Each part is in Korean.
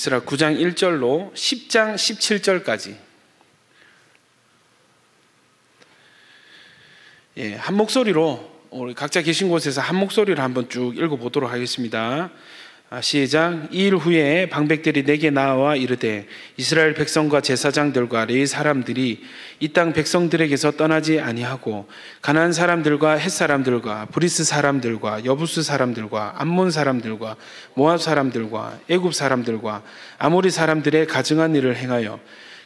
에스라 9장 1절로 10장 17절까지 예, 한 목소리로 우리 각자 계신 곳에서 한 목소리로 한번 쭉 읽어 보도록 하겠습니다. 아, 시작. 이일 후에 방백들이 내게 나와 이르되 이스라엘 백성과 제사장들과 레위 사람들이 이 땅 백성들에게서 떠나지 아니하고 가나안 사람들과 헷 사람들과 브리스 사람들과 여부스 사람들과 암몬 사람들과 모압 사람들과 애굽 사람들과 아모리 사람들의 가증한 일을 행하여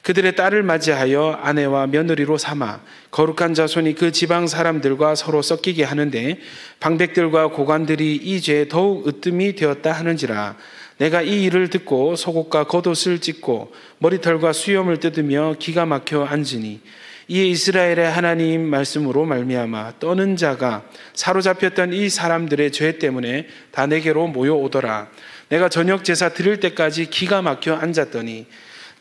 그들의 딸을 맞이하여 아내와 며느리로 삼아 거룩한 자손이 그 지방 사람들과 서로 섞이게 하는데 방백들과 고관들이 이 죄에 더욱 으뜸이 되었다 하는지라 내가 이 일을 듣고 속옷과 겉옷을 찢고 머리털과 수염을 뜯으며 기가 막혀 앉으니 이에 이스라엘의 하나님 말씀으로 말미암아 떠는 자가 사로잡혔던 이 사람들의 죄 때문에 다 내게로 모여오더라. 내가 저녁 제사 드릴 때까지 기가 막혀 앉았더니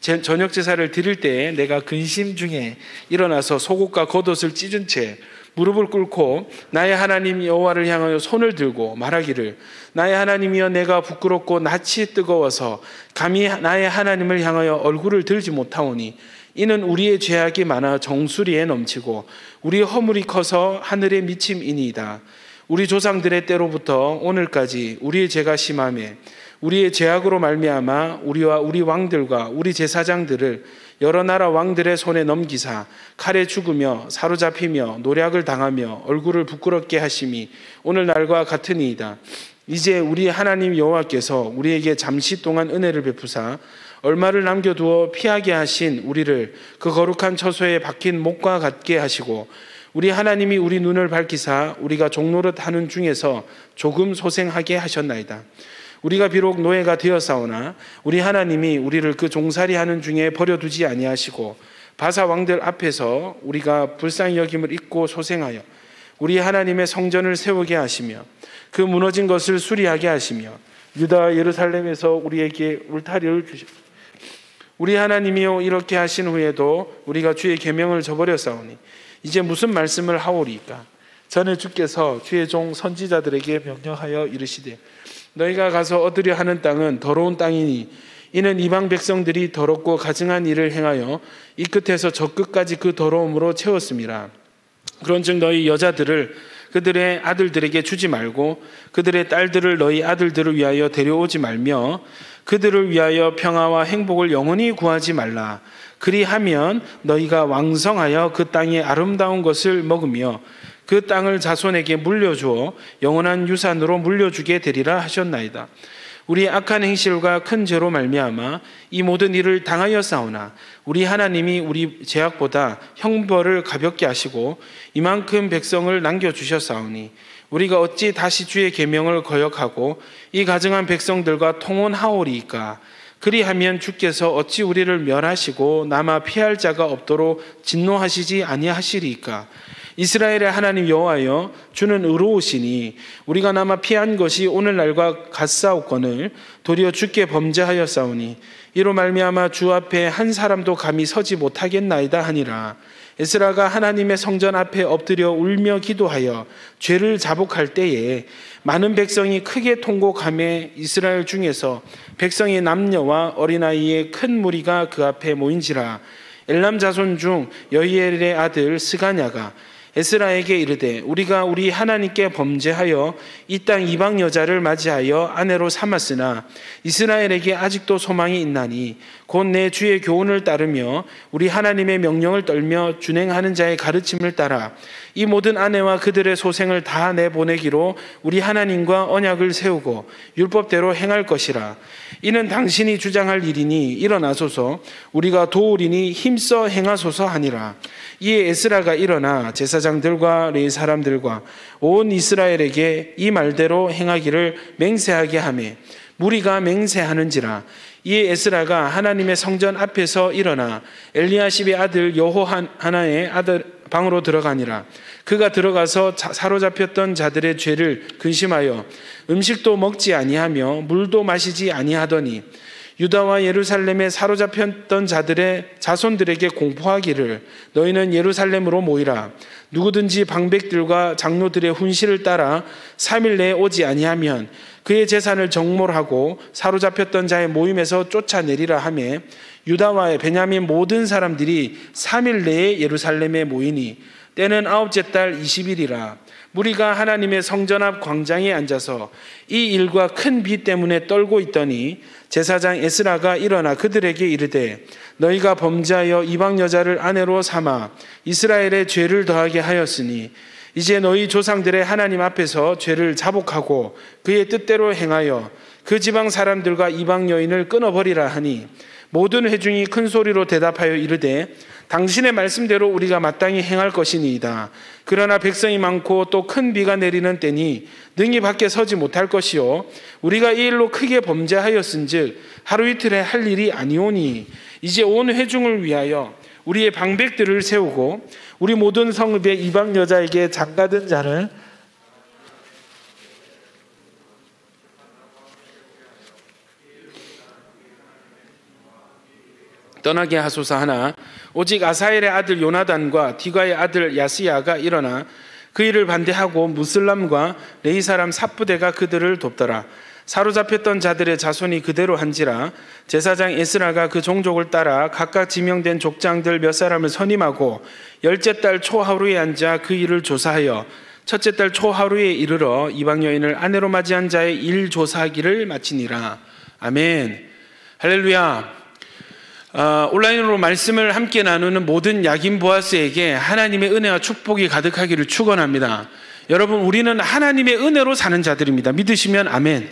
저녁 제사를 드릴 때에 내가 근심 중에 일어나서 속옷과 겉옷을 찢은 채 무릎을 꿇고 나의 하나님 여호와를 향하여 손을 들고 말하기를 나의 하나님이여 내가 부끄럽고 낯이 뜨거워서 감히 나의 하나님을 향하여 얼굴을 들지 못하오니 이는 우리의 죄악이 많아 정수리에 넘치고 우리 허물이 커서 하늘에 미침이니이다. 우리 조상들의 때로부터 오늘까지 우리의 죄가 심함에 우리의 죄악으로 말미암아 우리와 우리 왕들과 우리 제사장들을 여러 나라 왕들의 손에 넘기사 칼에 죽으며 사로잡히며 노략을 당하며 얼굴을 부끄럽게 하심이 오늘 날과 같으니이다. 이제 우리 하나님 여호와께서 우리에게 잠시 동안 은혜를 베푸사 얼마를 남겨두어 피하게 하신 우리를 그 거룩한 처소에 박힌 목과 같게 하시고 우리 하나님이 우리 눈을 밝히사 우리가 종노릇 하는 중에서 조금 소생하게 하셨나이다. 우리가 비록 노예가 되었사오나 우리 하나님이 우리를 그 종살이 하는 중에 버려두지 아니하시고 바사 왕들 앞에서 우리가 불쌍히 여김을 잊고 소생하여 우리 하나님의 성전을 세우게 하시며 그 무너진 것을 수리하게 하시며 유다 예루살렘에서 우리에게 울타리를 주시 우리 하나님이요 이렇게 하신 후에도 우리가 주의 계명을 저버렸사오니 이제 무슨 말씀을 하오리까? 전에 주께서 주의 종 선지자들에게 명령하여 이르시되 너희가 가서 얻으려 하는 땅은 더러운 땅이니 이는 이방 백성들이 더럽고 가증한 일을 행하여 이 끝에서 저 끝까지 그 더러움으로 채웠습니다. 그런즉 너희 여자들을 그들의 아들들에게 주지 말고 그들의 딸들을 너희 아들들을 위하여 데려오지 말며 그들을 위하여 평화와 행복을 영원히 구하지 말라. 그리하면 너희가 왕성하여 그 땅의 아름다운 것을 먹으며 그 땅을 자손에게 물려주어 영원한 유산으로 물려주게 되리라 하셨나이다. 우리 악한 행실과 큰 죄로 말미암아 이 모든 일을 당하여 싸우나 우리 하나님이 우리 죄악보다 형벌을 가볍게 하시고 이만큼 백성을 남겨 주셨사오니 우리가 어찌 다시 주의 계명을 거역하고 이 가증한 백성들과 통혼하오리이까 그리하면 주께서 어찌 우리를 멸하시고 남아 피할 자가 없도록 진노하시지 아니하시리이까 이스라엘의 하나님 여호와여 주는 의로우시니 우리가 남아 피한 것이 오늘날과 같사옵거늘 도리어 주께 범죄하였사오니 이로 말미암아 주 앞에 한 사람도 감히 서지 못하겠나이다 하니라. 에스라가 하나님의 성전 앞에 엎드려 울며 기도하여 죄를 자복할 때에 많은 백성이 크게 통곡함에 이스라엘 중에서 백성의 남녀와 어린아이의 큰 무리가 그 앞에 모인지라. 엘람 자손 중 여이엘의 아들 스가냐가 에스라에게 이르되 우리가 우리 하나님께 범죄하여 이 땅 이방 여자를 맞이하여 아내로 삼았으나 이스라엘에게 아직도 소망이 있나니 곧 내 주의 교훈을 따르며 우리 하나님의 명령을 떨며 준행하는 자의 가르침을 따라 이 모든 아내와 그들의 소생을 다 내보내기로 우리 하나님과 언약을 세우고 율법대로 행할 것이라. 이는 당신이 주장할 일이니 일어나소서. 우리가 도우리니 힘써 행하소서 하니라. 이에 에스라가 일어나 제사장들과 레 사람들과 온 이스라엘에게 이 말대로 행하기를 맹세하게 하매 무리가 맹세하는지라. 이에 에스라가 하나님의 성전 앞에서 일어나 엘리야십의 아들 여호 하나의 아들 방으로 들어가니라. 그가 들어가서 사로잡혔던 자들의 죄를 근심하여 음식도 먹지 아니하며 물도 마시지 아니하더니 유다와 예루살렘에 사로잡혔던 자들의 자손들에게 공포하기를 너희는 예루살렘으로 모이라. 누구든지 방백들과 장로들의 훈시를 따라 3일 내에 오지 아니하면 그의 재산을 정몰하고 사로잡혔던 자의 모임에서 쫓아내리라 하며 유다와 베냐민 모든 사람들이 3일 내에 예루살렘에 모이니 때는 아홉째 달 20일이라. 무리가 하나님의 성전 앞 광장에 앉아서 이 일과 큰 비 때문에 떨고 있더니 제사장 에스라가 일어나 그들에게 이르되 너희가 범죄하여 이방 여자를 아내로 삼아 이스라엘의 죄를 더하게 하였으니 이제 너희 조상들의 하나님 앞에서 죄를 자복하고 그의 뜻대로 행하여 그 지방 사람들과 이방 여인을 끊어버리라 하니 모든 회중이 큰 소리로 대답하여 이르되 당신의 말씀대로 우리가 마땅히 행할 것이니이다. 그러나 백성이 많고 또 큰 비가 내리는 때니 능히 밖에 서지 못할 것이요 우리가 이 일로 크게 범죄하였은즉 하루 이틀에 할 일이 아니오니 이제 온 회중을 위하여 우리의 방백들을 세우고 우리 모든 성읍의 이방 여자에게 장가든 자를 떠나게 하소서 하나. 오직 아사엘의 아들 요나단과 디가의 아들 야시야가 일어나 그 일을 반대하고 무슬람과 레이 사람 삽부대가 그들을 돕더라. 사로잡혔던 자들의 자손이 그대로 한지라 제사장 에스라가 그 종족을 따라 각각 지명된 족장들 몇 사람을 선임하고 열째 달 초하루에 앉아 그 일을 조사하여 첫째 달 초하루에 이르러 이방 여인을 아내로 맞이한 자의 일 조사하기를 마치니라. 아멘. 할렐루야 어, 온라인으로 말씀을 함께 나누는 모든 야긴 보아스에게 하나님의 은혜와 축복이 가득하기를 축원합니다. 여러분 우리는 하나님의 은혜로 사는 자들입니다. 믿으시면 아멘.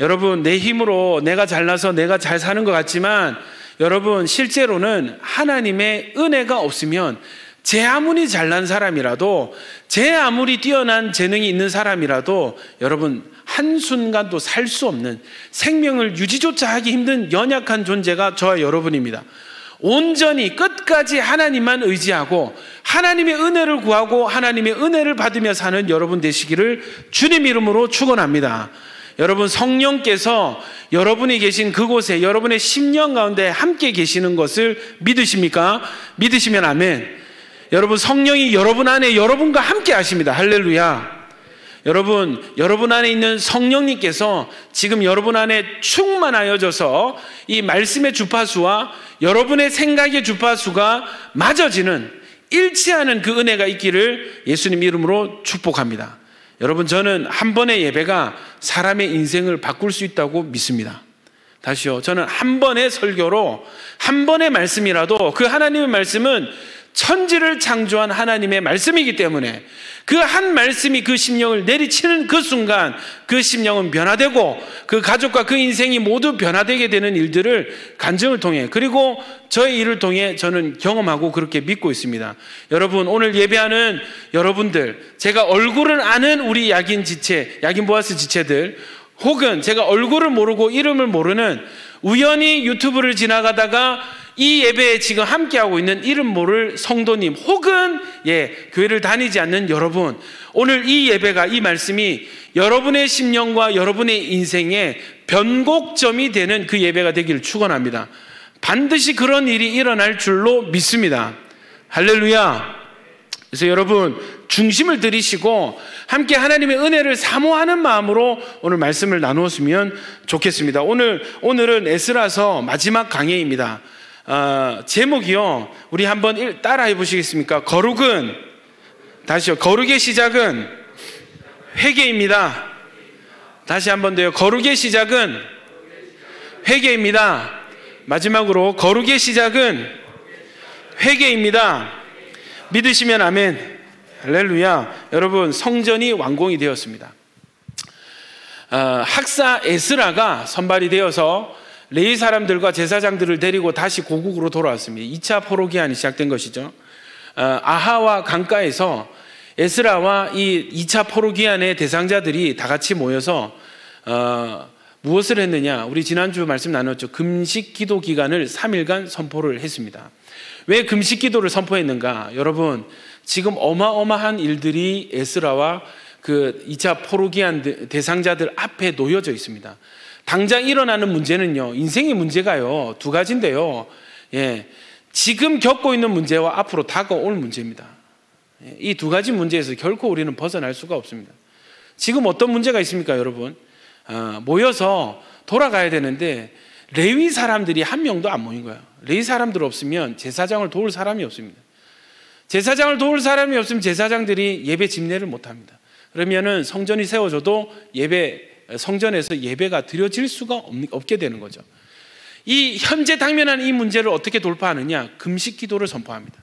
여러분 내 힘으로 내가 잘나서 내가 잘 사는 것 같지만 여러분 실제로는 하나님의 은혜가 없으면 제 아무리 잘난 사람이라도 제 아무리 뛰어난 재능이 있는 사람이라도 여러분 한순간도 살 수 없는 생명을 유지조차 하기 힘든 연약한 존재가 저와 여러분입니다. 온전히 끝까지 하나님만 의지하고 하나님의 은혜를 구하고 하나님의 은혜를 받으며 사는 여러분 되시기를 주님 이름으로 축원합니다. 여러분 성령께서 여러분이 계신 그곳에 여러분의 심령 가운데 함께 계시는 것을 믿으십니까? 믿으시면 아멘. 여러분 성령이 여러분 안에 여러분과 함께 하십니다. 할렐루야. 여러분, 여러분 안에 있는 성령님께서 지금 여러분 안에 충만하여져서 이 말씀의 주파수와 여러분의 생각의 주파수가 맞아지는 일치하는 그 은혜가 있기를 예수님 이름으로 축복합니다. 여러분, 저는 한 번의 예배가 사람의 인생을 바꿀 수 있다고 믿습니다. 다시요. 저는 한 번의 설교로 한 번의 말씀이라도 그 하나님의 말씀은 천지를 창조한 하나님의 말씀이기 때문에 그 한 말씀이 그 심령을 내리치는 그 순간 그 심령은 변화되고 그 가족과 그 인생이 모두 변화되게 되는 일들을 간증을 통해 그리고 저의 일을 통해 저는 경험하고 그렇게 믿고 있습니다. 여러분 오늘 예배하는 여러분들 제가 얼굴을 아는 우리 약인 지체, 약인 보아스 지체들 혹은 제가 얼굴을 모르고 이름을 모르는 우연히 유튜브를 지나가다가 이 예배에 지금 함께하고 있는 이름 모를 성도님 혹은 예, 교회를 다니지 않는 여러분 오늘 이 예배가 이 말씀이 여러분의 심령과 여러분의 인생의 변곡점이 되는 그 예배가 되기를 축원합니다. 반드시 그런 일이 일어날 줄로 믿습니다. 할렐루야. 그래서 여러분 중심을 들이시고 함께 하나님의 은혜를 사모하는 마음으로 오늘 말씀을 나누었으면 좋겠습니다. 오늘 오늘은 에스라서 마지막 강해입니다. 어, 제목이요. 우리 한번 따라해 보시겠습니까? 거룩은 다시요. 거룩의 시작은 회개입니다. 다시 한번 더요. 거룩의 시작은 회개입니다. 마지막으로 거룩의 시작은 회개입니다. 믿으시면 아멘. 할렐루야. 여러분 성전이 완공이 되었습니다. 어, 학사 에스라가 선발이 되어서 레이 사람들과 제사장들을 데리고 다시 고국으로 돌아왔습니다. 2차 포로 기한이 시작된 것이죠. 어, 아하와 강가에서 에스라와 이 2차 포로 기한의 대상자들이 다 같이 모여서 어, 무엇을 했느냐? 우리 지난주 말씀 나눴죠. 금식 기도 기간을 3일간 선포를 했습니다. 왜 금식 기도를 선포했는가? 여러분, 지금 어마어마한 일들이 에스라와 그 2차 포로기한 대상자들 앞에 놓여져 있습니다. 당장 일어나는 문제는요, 인생의 문제가요, 두 가지인데요. 예. 지금 겪고 있는 문제와 앞으로 다가올 문제입니다. 예, 이두 가지 문제에서 결코 우리는 벗어날 수가 없습니다. 지금 어떤 문제가 있습니까, 여러분? 어, 모여서 돌아가야 되는데 레위 사람들이 한 명도 안 모인 거예요. 레위 사람들 없으면 제사장을 도울 사람이 없습니다. 제사장을 도울 사람이 없으면 제사장들이 예배 집례를 못 합니다. 그러면은 성전이 세워져도 예배 성전에서 예배가 드려질 수가 없, 게 되는 거죠. 이 현재 당면한 이 문제를 어떻게 돌파하느냐? 금식 기도를 선포합니다.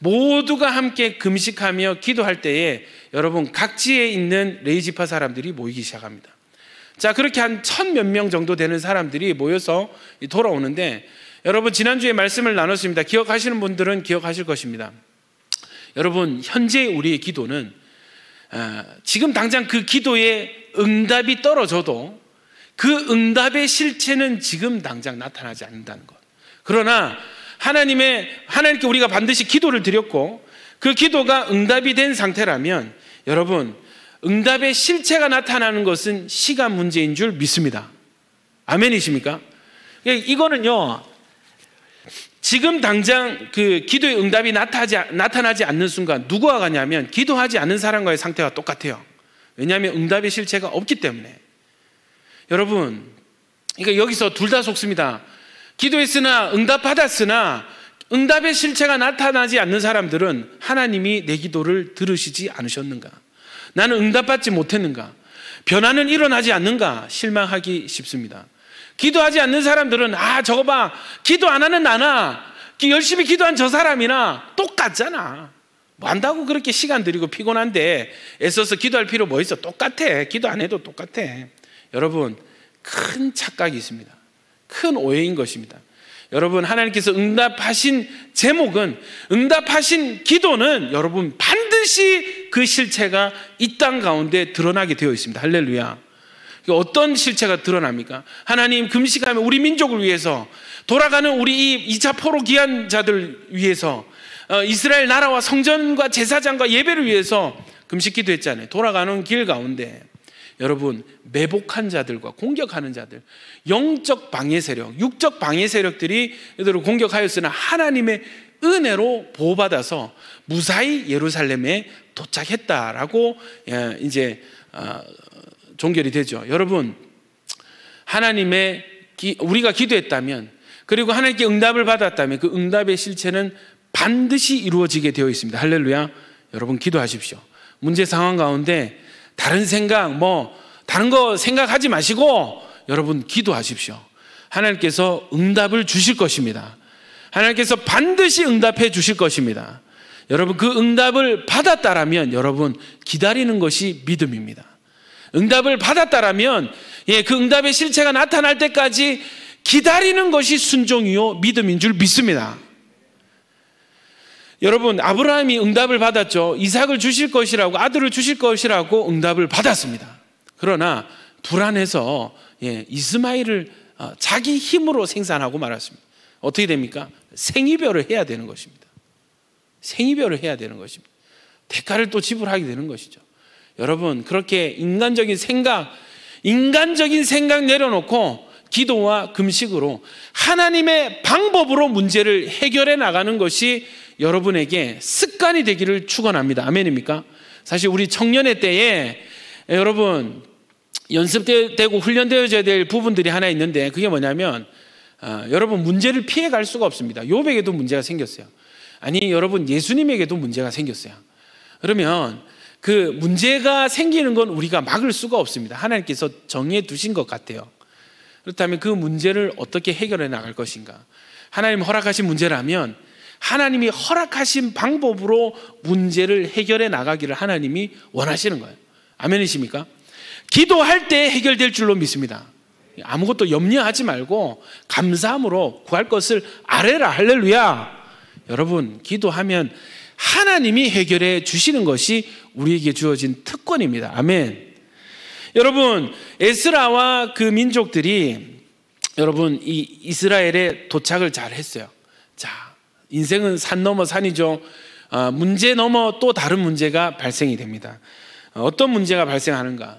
모두가 함께 금식하며 기도할 때에 여러분 각지에 있는 레이지파 사람들이 모이기 시작합니다. 자, 그렇게 한 천 몇 명 정도 되는 사람들이 모여서 돌아오는데 여러분 지난주에 말씀을 나눴습니다. 기억하시는 분들은 기억하실 것입니다. 여러분 현재 우리의 기도는 어, 지금 당장 그 기도에 응답이 떨어져도 그 응답의 실체는 지금 당장 나타나지 않는다는 것. 그러나 하나님의 하나님께 우리가 반드시 기도를 드렸고 그 기도가 응답이 된 상태라면 여러분 응답의 실체가 나타나는 것은 시간 문제인 줄 믿습니다. 아멘이십니까? 이거는요. 지금 당장 그 기도의 응답이 나타나지, 않는 순간 누구와 가냐면 기도하지 않는 사람과의 상태가 똑같아요. 왜냐하면 응답의 실체가 없기 때문에. 여러분, 그러니까 여기서 둘 다 속습니다. 기도했으나 응답받았으나 응답의 실체가 나타나지 않는 사람들은 하나님이 내 기도를 들으시지 않으셨는가? 나는 응답받지 못했는가? 변화는 일어나지 않는가? 실망하기 쉽습니다. 기도하지 않는 사람들은 아 저거 봐 기도 안 하는 나나 열심히 기도한 저 사람이나 똑같잖아. 뭐 한다고 그렇게 시간 들이고 피곤한데 애써서 기도할 필요 뭐 있어? 똑같아. 기도 안 해도 똑같아. 여러분 큰 착각이 있습니다. 큰 오해인 것입니다. 여러분 하나님께서 응답하신 제목은 응답하신 기도는 여러분 반드시 그 실체가 이 땅 가운데 드러나게 되어 있습니다. 할렐루야. 어떤 실체가 드러납니까? 하나님 금식하면 우리 민족을 위해서 돌아가는 우리 이 2차 포로 기한 자들 위해서 어, 이스라엘 나라와 성전과 제사장과 예배를 위해서 금식 기도했잖아요. 돌아가는 길 가운데 여러분 매복한 자들과 공격하는 자들 영적 방해 세력, 육적 방해 세력들이 이들을 공격하였으나 하나님의 은혜로 보호받아서 무사히 예루살렘에 도착했다라고 예, 이제 어, 종결이 되죠. 여러분, 하나님의 기, 우리가 기도했다면 그리고 하나님께 응답을 받았다면 그 응답의 실체는 반드시 이루어지게 되어 있습니다. 할렐루야. 여러분 기도하십시오. 문제 상황 가운데 다른 생각 뭐 다른 거 생각하지 마시고 여러분 기도하십시오. 하나님께서 응답을 주실 것입니다. 하나님께서 반드시 응답해 주실 것입니다. 여러분 그 응답을 받았다라면 여러분 기다리는 것이 믿음입니다. 응답을 받았다라면 예, 그 응답의 실체가 나타날 때까지 기다리는 것이 순종이요 믿음인 줄 믿습니다. 여러분 아브라함이 응답을 받았죠. 이삭을 주실 것이라고 아들을 주실 것이라고 응답을 받았습니다. 그러나 불안해서 예, 이스마일을 어, 자기 힘으로 생산하고 말았습니다. 어떻게 됩니까? 생이별을 해야 되는 것입니다. 생이별을 해야 되는 것입니다. 대가를 또 지불하게 되는 것이죠. 여러분, 그렇게 인간적인 생각, 인간적인 생각 내려놓고 기도와 금식으로 하나님의 방법으로 문제를 해결해 나가는 것이 여러분에게 습관이 되기를 축원합니다. 아멘입니까? 사실 우리 청년의 때에 여러분 연습되고 훈련되어져야 될 부분들이 하나 있는데 그게 뭐냐면 어, 여러분 문제를 피해 갈 수가 없습니다. 요백에도 문제가 생겼어요. 아니 여러분 예수님에게도 문제가 생겼어요. 그러면 그 문제가 생기는 건 우리가 막을 수가 없습니다. 하나님께서 정해 두신 것 같아요. 그렇다면 그 문제를 어떻게 해결해 나갈 것인가? 하나님 허락하신 문제라면 하나님이 허락하신 방법으로 문제를 해결해 나가기를 하나님이 원하시는 거예요. 아멘이십니까? 기도할 때 해결될 줄로 믿습니다. 아무것도 염려하지 말고 감사함으로 구할 것을 아뢰라 할렐루야. 여러분 기도하면 하나님이 해결해 주시는 것이 우리에게 주어진 특권입니다. 아멘. 여러분, 에스라와 그 민족들이 여러분 이 이스라엘에 도착을 잘 했어요. 자, 인생은 산 넘어 산이죠. 어, 문제 넘어 또 다른 문제가 발생이 됩니다. 어, 어떤 문제가 발생하는가?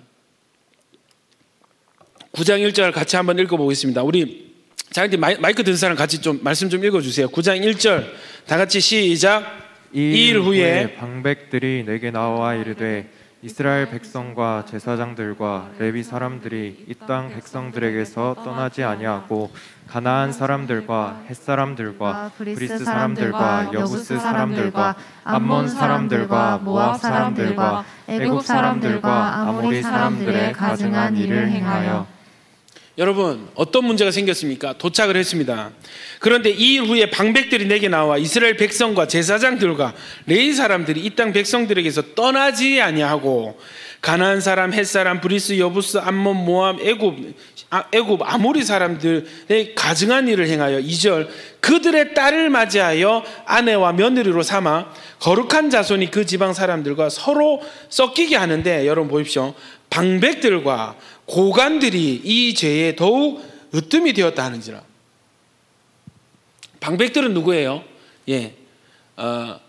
9장 1절 같이 한번 읽어보겠습니다. 우리 자, 이제 마이크 든 사람 같이 좀 말씀 좀 읽어주세요. 9장 1절 다 같이 시작. 이일 후에 방백들이 내게 나와 이르되 이스라엘 백성과 제사장들과 레위 사람들이 이 땅 백성들에게서 떠나지 아니하고 가나안 사람들과 헷 사람들과 브리스 사람들과 여부스 사람들과 암몬 사람들과 모압 사람들과 애굽 사람들과 아모리 사람들의 가증한 일을 행하여 여러분 어떤 문제가 생겼습니까? 도착을 했습니다. 그런데 이일 후에 방백들이 내게 나와 이스라엘 백성과 제사장들과 레위 사람들이 이 땅 백성들에게서 떠나지 아니하고 가나안 사람, 헷 사람, 브리스, 여부스, 암몬, 모압, 애굽, 아, 애굽, 아모리 사람들의 가증한 일을 행하여 2절 그들의 딸을 맞이하여 아내와 며느리로 삼아 거룩한 자손이 그 지방 사람들과 서로 섞이게 하는데 여러분 보십시오. 방백들과 고관들이 이 죄에 더욱 으뜸이 되었다 하는지라. 방백들은 누구예요? 예. 어,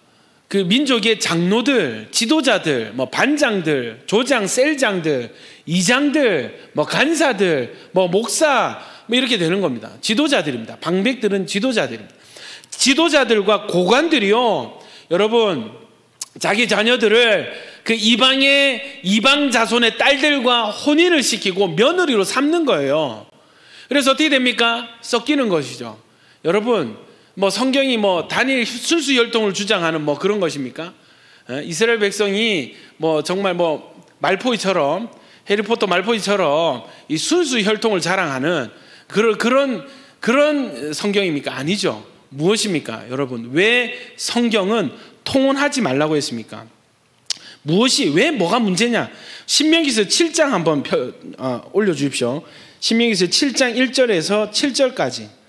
그 민족의 장로들, 지도자들, 뭐 반장들, 조장, 셀장들, 이장들, 뭐 간사들, 뭐 목사, 뭐 이렇게 되는 겁니다. 지도자들입니다. 방백들은 지도자들입니다. 지도자들과 고관들이요, 여러분, 자기 자녀들을 그 이방의 이방 자손의 딸들과 혼인을 시키고 며느리로 삼는 거예요. 그래서 어떻게 됩니까? 섞이는 것이죠. 여러분, 뭐 성경이 뭐 단일 순수 혈통을 주장하는 뭐 그런 것입니까? 이스라엘 백성이 뭐 정말 뭐 말포이처럼 해리포터 말포이처럼 이 순수 혈통을 자랑하는 그런 그런 그런 성경입니까? 아니죠. 무엇입니까? 여러분, 왜 성경은 통혼하지 말라고 했습니까? 무엇이 왜 뭐가 문제냐? 신명기서 7장 한번 펴, 어, 올려 주십시오. 신명기서 7장 1절에서 7절까지.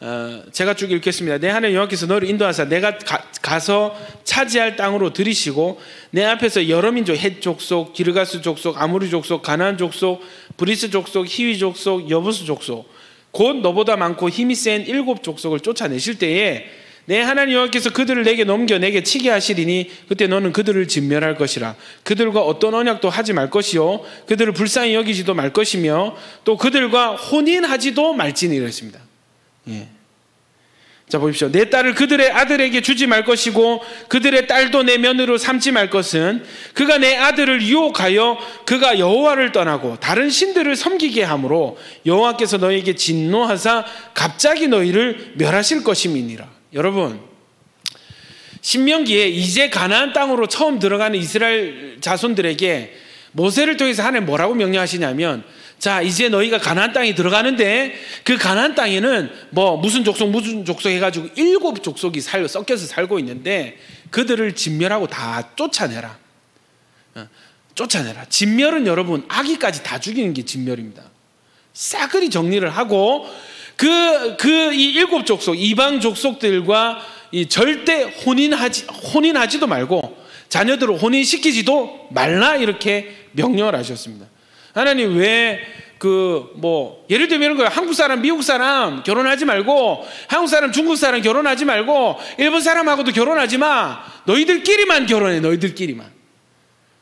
어, 제가 쭉 읽겠습니다. 내 하나님 여호와께서 너를 인도하사 내가 가, 서 차지할 땅으로 들이시고 내 앞에서 여러 민족 헷 족속, 기르가스 족속, 아모리 족속, 가나안 족속, 브리스 족속, 히위 족속, 여부스 족속 곧 너보다 많고 힘이 센 일곱 족속을 쫓아내실 때에 내 하나님 여호와께서 그들을 내게 넘겨 내게 치게 하시리니 그때 너는 그들을 진멸할 것이라 그들과 어떤 언약도 하지 말 것이요 그들을 불쌍히 여기지도 말 것이며 또 그들과 혼인하지도 말지니 이랬습니다. 예. 자 보십시오. 내 딸을 그들의 아들에게 주지 말 것이고 그들의 딸도 내 며느리로 삼지 말 것은 그가 내 아들을 유혹하여 그가 여호와를 떠나고 다른 신들을 섬기게 함으로 여호와께서 너에게 진노하사 갑자기 너희를 멸하실 것임이니라. 여러분 신명기에 이제 가나안 땅으로 처음 들어가는 이스라엘 자손들에게 모세를 통해서 하나님 뭐라고 명령하시냐면 자 이제 너희가 가나안 땅에 들어가는데 그 가나안 땅에는 뭐 무슨 족속 무슨 족속 해가지고 일곱 족속이 살 섞여서 살고 있는데 그들을 진멸하고 다 쫓아내라. 어, 쫓아내라. 진멸은 여러분 아기까지 다 죽이는 게 진멸입니다. 싸그리 정리를 하고 그, 그 이 일곱 족속, 이방 족속들과 이 절대 혼인하지, 혼인하지도 말고 자녀들을 혼인시키지도 말라 이렇게 명령을 하셨습니다. 하나님 왜 그 뭐 예를 들면 거예요. 한국 사람, 미국 사람 결혼하지 말고 한국 사람, 중국 사람 결혼하지 말고 일본 사람하고도 결혼하지 마. 너희들끼리만 결혼해. 너희들끼리만.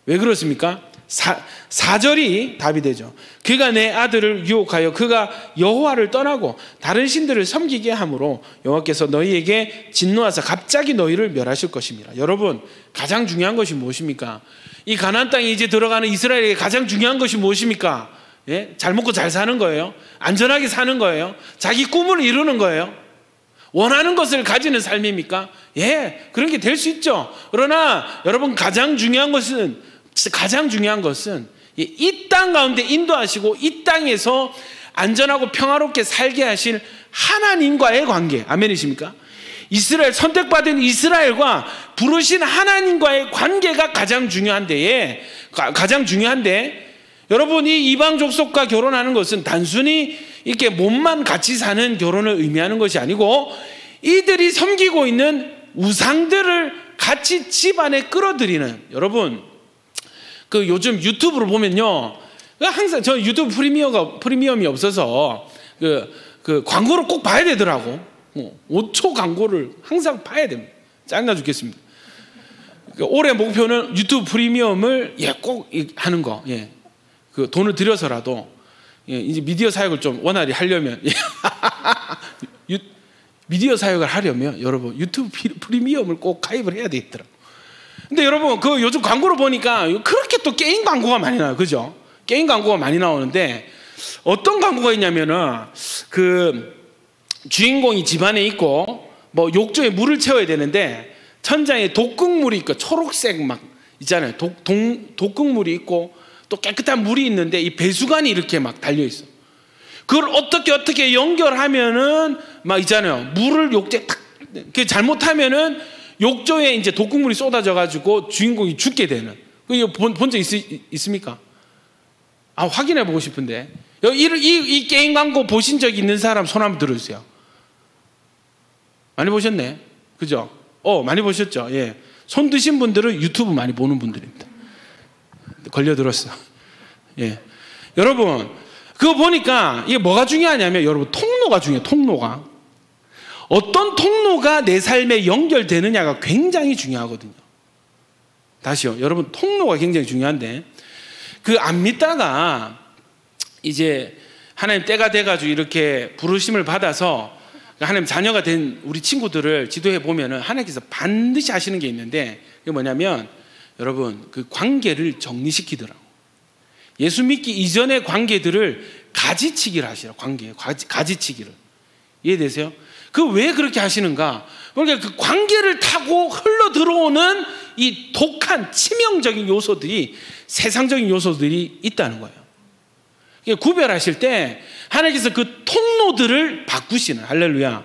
왜 그렇습니까? 사, 4절이 답이 되죠. 그가 내 아들을 유혹하여 그가 여호와를 떠나고 다른 신들을 섬기게 함으로 여호와께서 너희에게 진노하사 갑자기 너희를 멸하실 것입니다. 여러분, 가장 중요한 것이 무엇입니까? 이 가나안 땅에 이제 들어가는 이스라엘에게 가장 중요한 것이 무엇입니까? 예? 잘 먹고 잘 사는 거예요. 안전하게 사는 거예요. 자기 꿈을 이루는 거예요. 원하는 것을 가지는 삶입니까? 예, 그런 게 될 수 있죠. 그러나 여러분 가장 중요한 것은 가장 중요한 것은 이 땅 가운데 인도하시고 이 땅에서 안전하고 평화롭게 살게 하실 하나님과의 관계. 아멘이십니까? 이스라엘 선택받은 이스라엘과 부르신 하나님과의 관계가 가장 중요한데에 가장 중요한데 여러분이 이방 족속과 결혼하는 것은 단순히 이렇게 몸만 같이 사는 결혼을 의미하는 것이 아니고 이들이 섬기고 있는 우상들을 같이 집안에 끌어들이는 여러분 그 요즘 유튜브로 보면요. 항상 저 유튜브 프리미어가 프리미엄이 없어서 그, 그 광고를 꼭 봐야 되더라고. 5초 어, 광고를 항상 봐야 됩니다. 짜증나 죽겠습니다. 그 올해 목표는 유튜브 프리미엄을 예, 꼭 하는 거. 예. 그 돈을 들여서라도 예, 이제 미디어 사역을 좀 원활히 하려면 유, 미디어 사역을 하려면 여러분 유튜브 프리미엄을 꼭 가입을 해야 되겠더라고. 근데 여러분 그 요즘 광고를 보니까 그렇게 또 게임 광고가 많이 나요. 그죠? 게임 광고가 많이 나오는데 어떤 광고가 있냐면은 그 주인공이 집안에 있고 뭐 욕조에 물을 채워야 되는데 천장에 독극물이 있고 초록색 막 있잖아요. 독, 동, 독극물이 있고 또 깨끗한 물이 있는데 이 배수관이 이렇게 막 달려 있어. 그걸 어떻게 어떻게 연결하면은 막 있잖아요. 물을 욕조에 탁 그 잘못하면은 욕조에 이제 독극물이 쏟아져 가지고 주인공이 죽게 되는. 그거 본적 있습니까? 아 확인해 보고 싶은데 이, 이, 이 게임 광고 보신 적 있는 사람 손 한번 들어주세요. 많이 보셨네. 그죠? 어, 많이 보셨죠? 예. 손 드신 분들은 유튜브 많이 보는 분들입니다. 걸려들었어. 예. 여러분, 그거 보니까 이게 뭐가 중요하냐면 여러분, 통로가 중요해요. 통로가. 어떤 통로가 내 삶에 연결되느냐가 굉장히 중요하거든요. 다시요. 여러분, 통로가 굉장히 중요한데, 그 안 믿다가 이제 하나님 때가 돼가지고 이렇게 부르심을 받아서 하나님 자녀가 된 우리 친구들을 지도해 보면은 하나님께서 반드시 하시는 게 있는데 그게 뭐냐면 여러분 그 관계를 정리시키더라고. 예수 믿기 이전의 관계들을 가지치기를 하시라 관계 가지, 가지치기를 이해되세요? 그 왜 그렇게 하시는가? 그러니까 그 관계를 타고 흘러 들어오는 이 독한 치명적인 요소들이 세상적인 요소들이 있다는 거예요. 구별하실 때 하나님께서 그 통로들을 바꾸시는 할렐루야.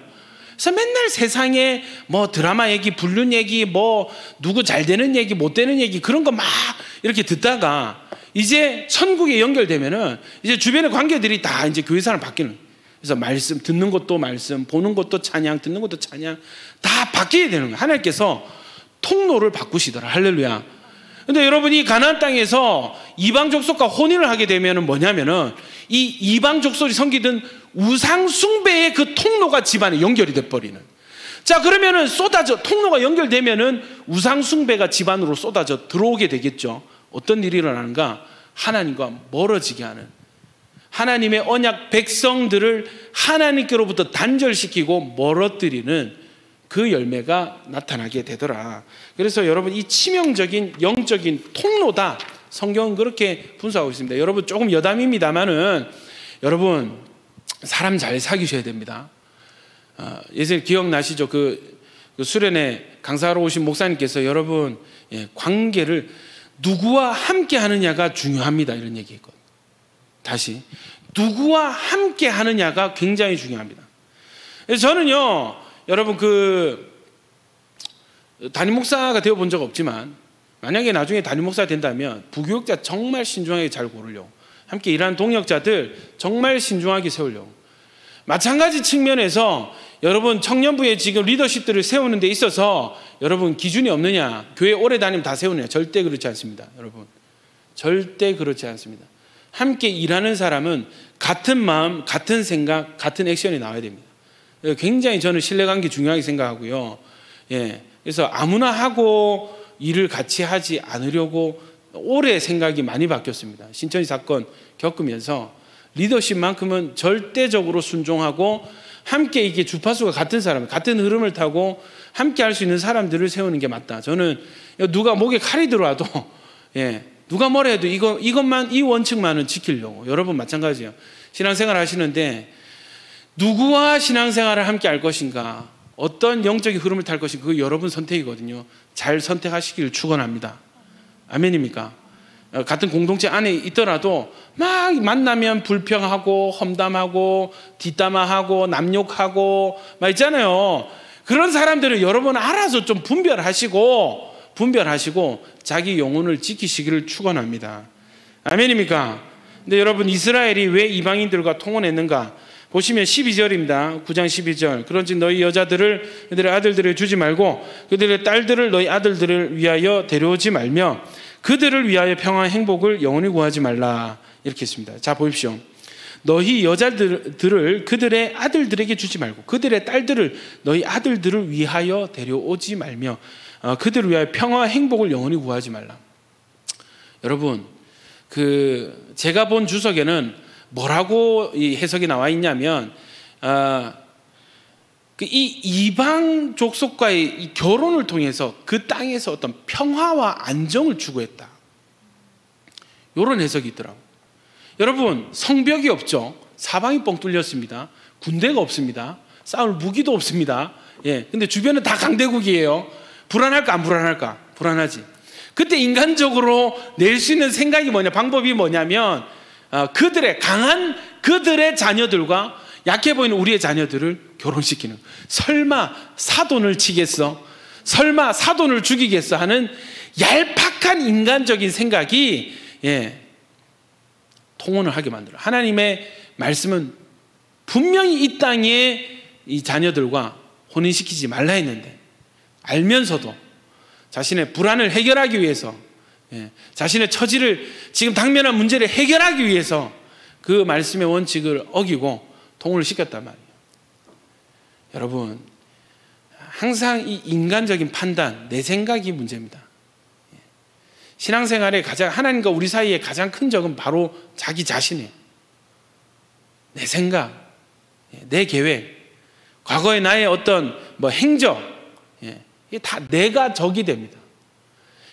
그래서 맨날 세상에 뭐 드라마 얘기, 불륜 얘기, 뭐 누구 잘 되는 얘기, 못 되는 얘기 그런 거 막 이렇게 듣다가 이제 천국에 연결되면은 이제 주변의 관계들이 다 이제 교회 사람 바뀌는. 그래서 말씀 듣는 것도 말씀, 보는 것도 찬양, 듣는 것도 찬양 다 바뀌게 되는 거예요. 하나님께서 통로를 바꾸시더라. 할렐루야. 근데 여러분이 가나안 땅에서 이방 족속과 혼인을 하게 되면은 뭐냐면은 이 이방 족속이 섬기던 우상 숭배의 그 통로가 집안에 연결이 돼 버리는. 자, 그러면은 쏟아져 통로가 연결되면은 우상 숭배가 집안으로 쏟아져 들어오게 되겠죠. 어떤 일이 일어나는가? 하나님과 멀어지게 하는 하나님의 언약 백성들을 하나님께로부터 단절시키고 멀어뜨리는 그 열매가 나타나게 되더라. 그래서 여러분 이 치명적인 영적인 통로다. 성경은 그렇게 분석하고 있습니다. 여러분 조금 여담입니다만은 여러분 사람 잘 사귀셔야 됩니다. 어, 예전에 기억나시죠? 그, 그 수련회 강사하러 오신 목사님께서 여러분 예, 관계를 누구와 함께 하느냐가 중요합니다. 이런 얘기했거든요. 다시 누구와 함께 하느냐가 굉장히 중요합니다. 그래서 저는요 여러분 그 담임 목사가 되어 본 적 없지만 만약에 나중에 담임 목사가 된다면 부교육자 정말 신중하게 잘 고르려고 함께 일하는 동역자들 정말 신중하게 세우려고. 마찬가지 측면에서 여러분 청년부에 지금 리더십들을 세우는 데 있어서 여러분 기준이 없느냐 교회 오래 다니면 다 세우느냐 절대 그렇지 않습니다 여러분. 절대 그렇지 않습니다 함께 일하는 사람은 같은 마음 같은 생각 같은 액션이 나와야 됩니다 예, 굉장히 저는 신뢰관계 중요하게 생각하고요. 예. 그래서 아무나 하고 일을 같이 하지 않으려고 오래 생각이 많이 바뀌었습니다. 신천지 사건 겪으면서 리더십만큼은 절대적으로 순종하고 함께 이게 주파수가 같은 사람, 같은 흐름을 타고 함께 할 수 있는 사람들을 세우는 게 맞다. 저는 누가 목에 칼이 들어와도 예, 누가 뭐라 해도 이거 이것만 이 원칙만은 지키려고. 여러분 마찬가지예요. 신앙생활 하시는데 누구와 신앙생활을 함께 할 것인가, 어떤 영적인 흐름을 탈 것인가, 그 여러분 선택이거든요. 잘 선택하시길 축원합니다. 아멘입니까? 어, 같은 공동체 안에 있더라도 막 만나면 불평하고 험담하고 뒷담화하고 남욕하고 막 있잖아요. 그런 사람들을 여러분 알아서 좀 분별하시고 분별하시고 자기 영혼을 지키시기를 축원합니다. 아멘입니까? 근데 여러분 이스라엘이 왜 이방인들과 통혼했는가? 보시면 12절입니다. 9장 12절. 그런즉 너희 여자들을 그들의 아들들을 주지 말고 그들의 딸들을 너희 아들들을 위하여 데려오지 말며 그들을 위하여 평화 행복을 영원히 구하지 말라. 이렇게 했습니다. 자, 보십시오. 너희 여자들을 그들의 아들들에게 주지 말고 그들의 딸들을 너희 아들들을 위하여 데려오지 말며 어, 그들을 위하여 평화 행복을 영원히 구하지 말라. 여러분, 그 제가 본 주석에는 뭐라고 이 해석이 나와 있냐면 어, 그이 이방 족속과의 이 결혼을 통해서 그 땅에서 어떤 평화와 안정을 추구했다. 이런 해석이 있더라고. 여러분 성벽이 없죠. 사방이 뻥 뚫렸습니다. 군대가 없습니다. 싸울 무기도 없습니다. 예. 근데 주변은 다 강대국이에요. 불안할까 안 불안할까? 불안하지. 그때 인간적으로 낼 수 있는 생각이 뭐냐? 방법이 뭐냐면 어, 그들의 강한 그들의 자녀들과 약해 보이는 우리의 자녀들을 결혼시키는. 설마 사돈을 치겠어? 설마 사돈을 죽이겠어? 하는 얄팍한 인간적인 생각이 예, 통혼을 하게 만들어. 하나님의 말씀은 분명히 이 땅에 이 자녀들과 혼인시키지 말라 했는데 알면서도 자신의 불안을 해결하기 위해서 예, 자신의 처지를 지금 당면한 문제를 해결하기 위해서 그 말씀의 원칙을 어기고 통혼을 시켰단 말이에요. 여러분 항상 이 인간적인 판단, 내 생각이 문제입니다. 예. 신앙생활에 가장 하나님과 우리 사이에 가장 큰 적은 바로 자기 자신이에요. 내 생각, 예, 내 계획, 과거의 나의 어떤 뭐 행적, 예, 이게 다 내가 적이 됩니다.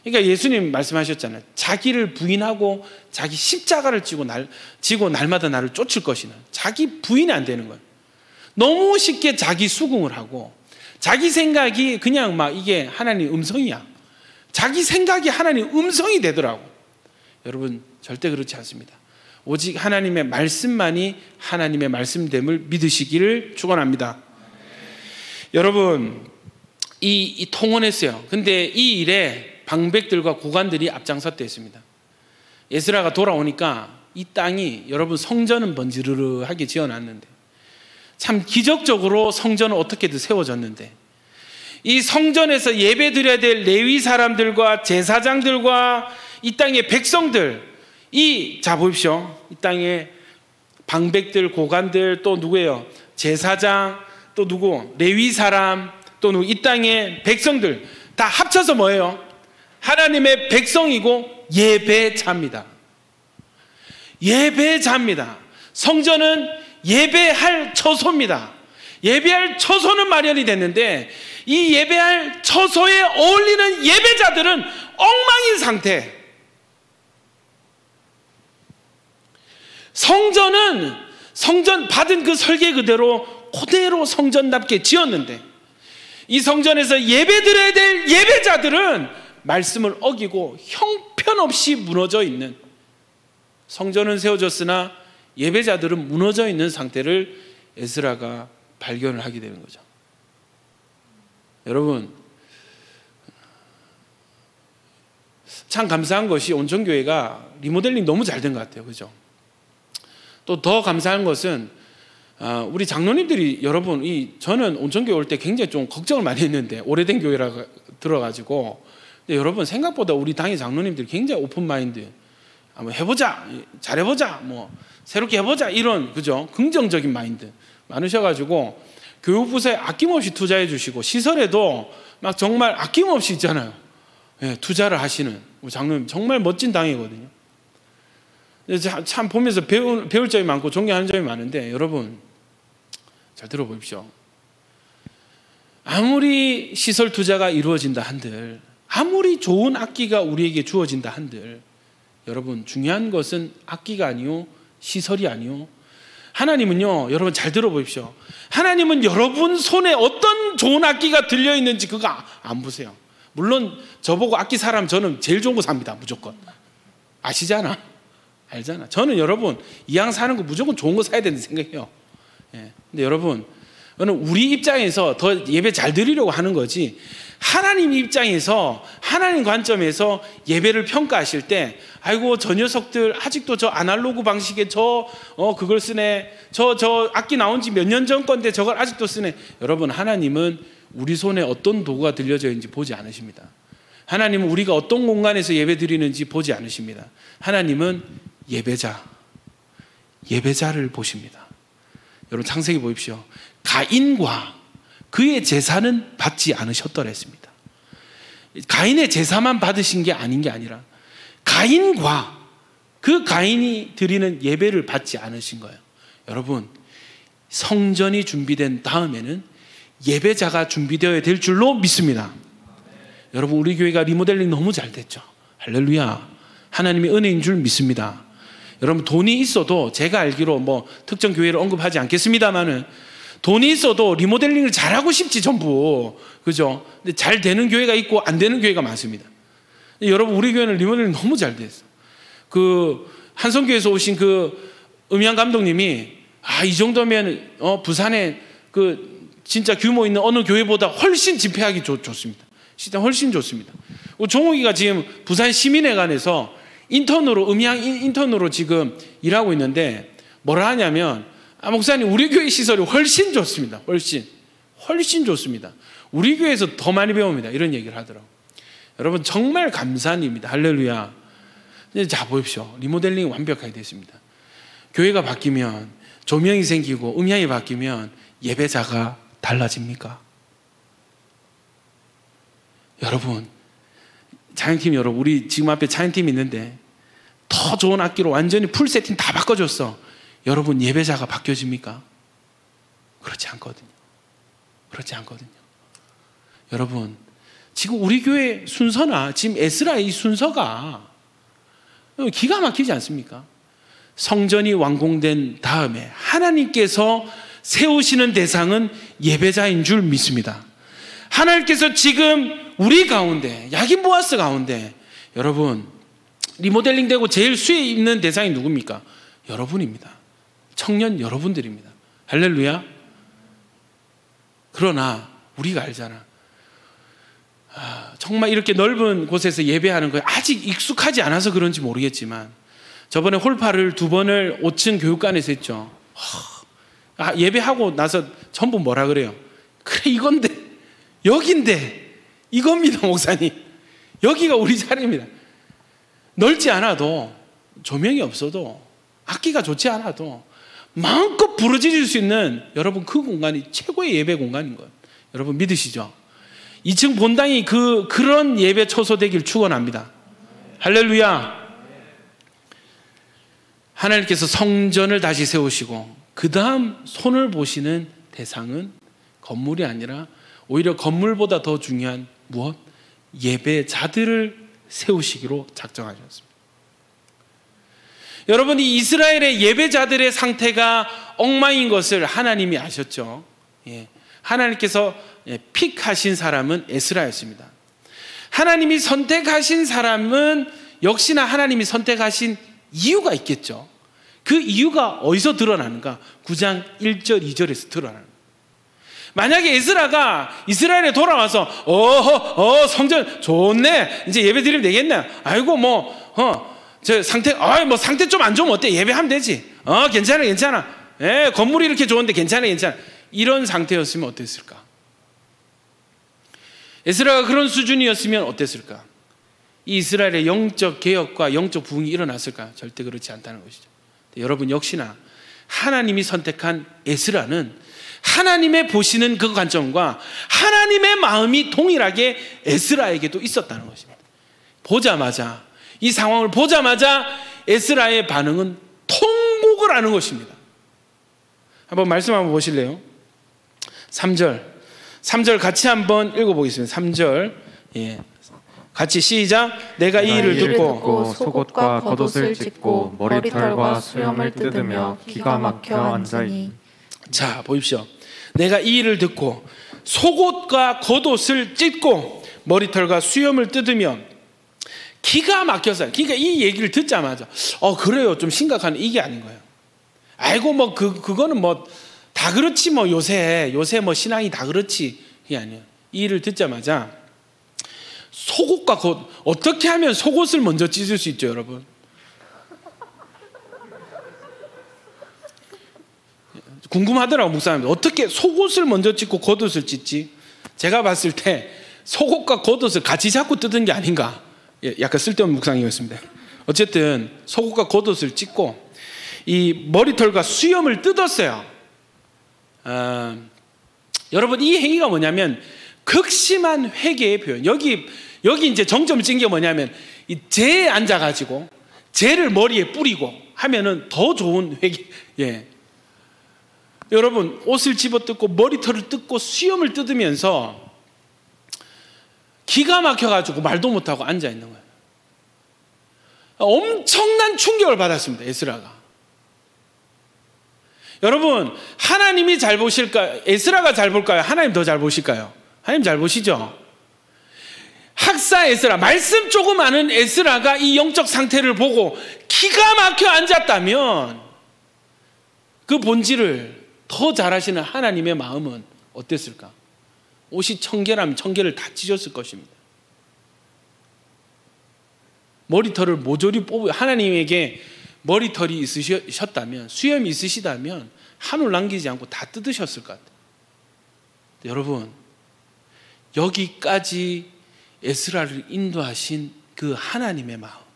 그러니까 예수님 말씀하셨잖아요. 자기를 부인하고 자기 십자가를 지고 날, 지고 날마다 나를 쫓을 것이는 자기 부인이 안 되는 거예요. 너무 쉽게 자기 수긍을 하고 자기 생각이 그냥 막 이게 하나님 음성이야. 자기 생각이 하나님 음성이 되더라고. 여러분, 절대 그렇지 않습니다. 오직 하나님의 말씀만이 하나님의 말씀됨을 믿으시기를 축원합니다. 여러분, 이, 이 통원했어요. 근데 이 일에 방백들과 고관들이 앞장섰대 있습니다. 예스라가 돌아오니까 이 땅이 여러분 성전은 번지르르하게 지어놨는데 참 기적적으로 성전은 어떻게든 세워졌는데 이 성전에서 예배 드려야 될 레위 사람들과 제사장들과 이 땅의 백성들 이 자 보십시오 이 땅에 방백들 고관들 또 누구예요 제사장 또 누구 레위 사람 또 누구 이 땅의 백성들 다 합쳐서 뭐예요 하나님의 백성이고 예배자입니다 예배자입니다 성전은 예배할 처소입니다. 예배할 처소는 마련이 됐는데 이 예배할 처소에 어울리는 예배자들은 엉망인 상태. 성전은 성전 받은 그 설계 그대로 그대로 성전답게 지었는데 이 성전에서 예배 드려야 될 예배자들은 말씀을 어기고 형편없이 무너져 있는 성전은 세워졌으나 예배자들은 무너져 있는 상태를 에스라가 발견을 하게 되는 거죠. 여러분, 참 감사한 것이 온천교회가 리모델링 너무 잘 된 것 같아요. 그죠? 또 더 감사한 것은 아, 우리 장로님들이 여러분 이 저는 온천교회 올 때 굉장히 좀 걱정을 많이 했는데 오래된 교회라 들어가지고 근데 여러분 생각보다 우리 당의 장로님들이 굉장히 오픈 마인드 한번 해보자 잘해보자 뭐 새롭게 해보자 이런 그죠 긍정적인 마인드 많으셔가지고 교육부서에 아낌없이 투자해 주시고 시설에도 막 정말 아낌없이 있잖아요. 예, 투자를 하시는 장로님 정말 멋진 당이거든요. 참 보면서 배울, 배울 점이 많고 존경하는 점이 많은데 여러분 잘 들어보십시오. 아무리 시설 투자가 이루어진다 한들 아무리 좋은 악기가 우리에게 주어진다 한들 여러분 중요한 것은 악기가 아니요 시설이 아니요. 하나님은요, 여러분 잘 들어보십시오. 하나님은 여러분 손에 어떤 좋은 악기가 들려 있는지 그거 안 보세요. 물론 저보고 악기 사람 저는 제일 좋은 거 삽니다. 무조건. 아시잖아. 알잖아. 저는 여러분 이왕 사는 거 무조건 좋은 거 사야 된다는 생각해요. 예. 근데 여러분, 우리 입장에서 더 예배 잘 드리려고 하는 거지. 하나님 입장에서 하나님 관점에서 예배를 평가하실 때 아이고 저 녀석들 아직도 저 아날로그 방식의 저어 그걸 쓰네 저 저 악기 나온 지 몇 년 전 건데 저걸 아직도 쓰네 여러분 하나님은 우리 손에 어떤 도구가 들려져 있는지 보지 않으십니다 하나님은 우리가 어떤 공간에서 예배 드리는지 보지 않으십니다 하나님은 예배자 예배자를 보십니다 여러분 창세기 보십시오 가인과 그의 제사는 받지 않으셨더라 했습니다. 가인의 제사만 받으신 게 아닌 게 아니라 가인과 그 가인이 드리는 예배를 받지 않으신 거예요. 여러분, 성전이 준비된 다음에는 예배자가 준비되어야 될 줄로 믿습니다. 여러분 우리 교회가 리모델링 너무 잘 됐죠. 할렐루야. 하나님의 은혜인 줄 믿습니다. 여러분 돈이 있어도 제가 알기로 뭐 특정 교회를 언급하지 않겠습니다만은 돈이 있어도 리모델링을 잘하고 싶지 전부 그죠? 근데 잘 되는 교회가 있고 안 되는 교회가 많습니다. 여러분 우리 교회는 리모델링 너무 잘 됐어. 그 한성교에서 오신 그 음향 감독님이 아 이 정도면 어 부산에 그 진짜 규모 있는 어느 교회보다 훨씬 집회하기 좋, 좋습니다. 진짜 훨씬 좋습니다. 종욱이가 지금 부산 시민회관에서 인턴으로 음향 인턴으로 지금 일하고 있는데 뭐라 하냐면 아 목사님 우리 교회 시설이 훨씬 좋습니다. 훨씬 훨씬 좋습니다. 우리 교회에서 더 많이 배웁니다. 이런 얘기를 하더라고. 여러분 정말 감사한 일입니다. 할렐루야. 자 보십시오. 리모델링이 완벽하게 됐습니다. 교회가 바뀌면 조명이 생기고 음향이 바뀌면 예배자가 달라집니까? 여러분 자연팀 여러분 우리 지금 앞에 자연팀 있는데 더 좋은 악기로 완전히 풀 세팅 다 바꿔줬어. 여러분 예배자가 바뀌어집니까? 그렇지 않거든요. 그렇지 않거든요. 여러분 지금 우리 교회 순서나 지금 에스라의 순서가 기가 막히지 않습니까? 성전이 완공된 다음에 하나님께서 세우시는 대상은 예배자인 줄 믿습니다. 하나님께서 지금 우리 가운데, 야긴 보아스 가운데, 여러분, 리모델링 되고 제일 수혜 있는 대상이 누굽니까? 여러분입니다. 청년 여러분들입니다. 할렐루야. 그러나, 우리가 알잖아. 아, 정말 이렇게 넓은 곳에서 예배하는 거에 아직 익숙하지 않아서 그런지 모르겠지만, 저번에 홀파를 두 번을 5층 교육관에서 했죠. 아, 예배하고 나서 전부 뭐라 그래요? 그래, 이건데, 여긴데, 이겁니다, 목사님. 여기가 우리 자리입니다. 넓지 않아도, 조명이 없어도, 악기가 좋지 않아도, 마음껏 부르짖을 수 있는 여러분 그 공간이 최고의 예배 공간인 거예요. 여러분 믿으시죠? 2층 본당이 그, 그런 예배 초소 되길 축원합니다. 할렐루야. 하나님께서 성전을 다시 세우시고 그 다음 손을 보시는 대상은 건물이 아니라 오히려 건물보다 더 중요한 무엇? 예배자들을 세우시기로 작정하셨습니다. 여러분 이 이스라엘의 예배자들의 상태가 엉망인 것을 하나님이 아셨죠. 예. 하나님께서 예, 픽하신 사람은 에스라였습니다. 하나님이 선택하신 사람은 역시나 하나님이 선택하신 이유가 있겠죠. 그 이유가 어디서 드러나는가? 9장 1절, 2절에서 드러나는 만약에 에스라가 이스라엘에 돌아와서 어허 어 성전 좋네. 이제 예배 드리면 되겠네. 아이고 뭐어저 상태 아뭐 상태 좀 안 좋으면 어때? 예배하면 되지. 어 괜찮아 괜찮아. 예 건물이 이렇게 좋은데 괜찮아 괜찮아. 이런 상태였으면 어땠을까? 에스라가 그런 수준이었으면 어땠을까? 이 이스라엘의 영적 개혁과 영적 부흥이 일어났을까? 절대 그렇지 않다는 것이죠. 여러분 역시나 하나님이 선택한 에스라는 하나님의 보시는 그 관점과 하나님의 마음이 동일하게 에스라에게도 있었다는 것입니다. 보자마자 이 상황을 보자마자 에스라의 반응은 통곡을 하는 것입니다. 한번 말씀 한번 보실래요? 3절. 3절 같이 한번 읽어 보겠습니다. 3절. 예. 같이 시작. 내가 이 일을 듣고 속옷과 겉옷을 찢고 머리털과 수염을 뜯으며 기가 막혀 앉아있니. 자, 보십시오. 내가 이 일을 듣고 속옷과 겉옷을 찢고 머리털과 수염을 뜯으며 기가 막혀서 그러니까 이 얘기를 듣자마자 어 그래요 좀 심각한 이게 아닌 거예요. 아이고 뭐 그 그거는 뭐 다 그렇지 뭐 요새 요새 뭐 신앙이 다 그렇지 이게 아니에요. 이 일을 듣자마자 속옷과 겉 어떻게 하면 속옷을 먼저 찢을 수 있죠, 여러분? 궁금하더라고 목사님 어떻게 속옷을 먼저 찢고 겉옷을 찢지? 제가 봤을 때 속옷과 겉옷을 같이 잡고 뜯은 게 아닌가? 예, 약간 쓸데없는 묵상이었습니다. 어쨌든 속옷과 겉옷을 찢고 이 머리털과 수염을 뜯었어요. 어, 여러분 이 행위가 뭐냐면 극심한 회개의 표현. 여기 여기 이제 정점을 찍은 게 뭐냐면 이 재에 앉아가지고 재를 머리에 뿌리고 하면은 더 좋은 회개. 예. 여러분 옷을 집어뜯고 머리털을 뜯고 수염을 뜯으면서 기가 막혀가지고 말도 못하고 앉아 있는 거예요. 엄청난 충격을 받았습니다. 에스라가. 여러분 하나님이 잘 보실까요? 에스라가 잘 볼까요? 하나님 더 잘 보실까요? 하나님 잘 보시죠. 학사 에스라 말씀 조금 아는 에스라가 이 영적 상태를 보고 기가 막혀 앉았다면 그 본질을 더 잘하시는 하나님의 마음은 어땠을까? 옷이 청개라면 청개를 다 찢었을 것입니다. 머리털을 모조리 뽑으 하나님에게 머리털이 있으셨다면 수염이 있으시다면 한 올 남기지 않고 다 뜯으셨을 것 같아요. 여러분 여기까지 에스라를 인도하신 그 하나님의 마음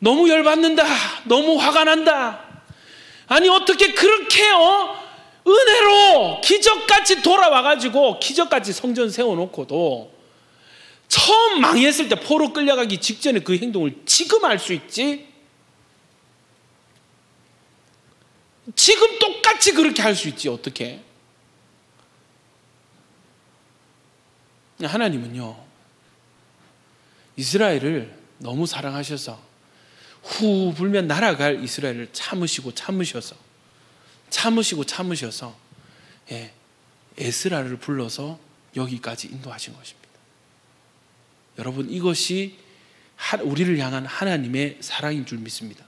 너무 열받는다 너무 화가 난다 아니 어떻게 그렇게 어? 은혜로 기적같이 돌아와가지고 기적같이 성전 세워놓고도 처음 망했을 때 포로 끌려가기 직전에 그 행동을 지금 할수 있지? 지금 똑같이 그렇게 할 수 있지 어떻게? 하나님은요 이스라엘을 너무 사랑하셔서 후 불면 날아갈 이스라엘을 참으시고 참으셔서 참으시고 참으셔서 예, 에스라를 불러서 여기까지 인도하신 것입니다. 여러분 이것이 우리를 향한 하나님의 사랑인 줄 믿습니다.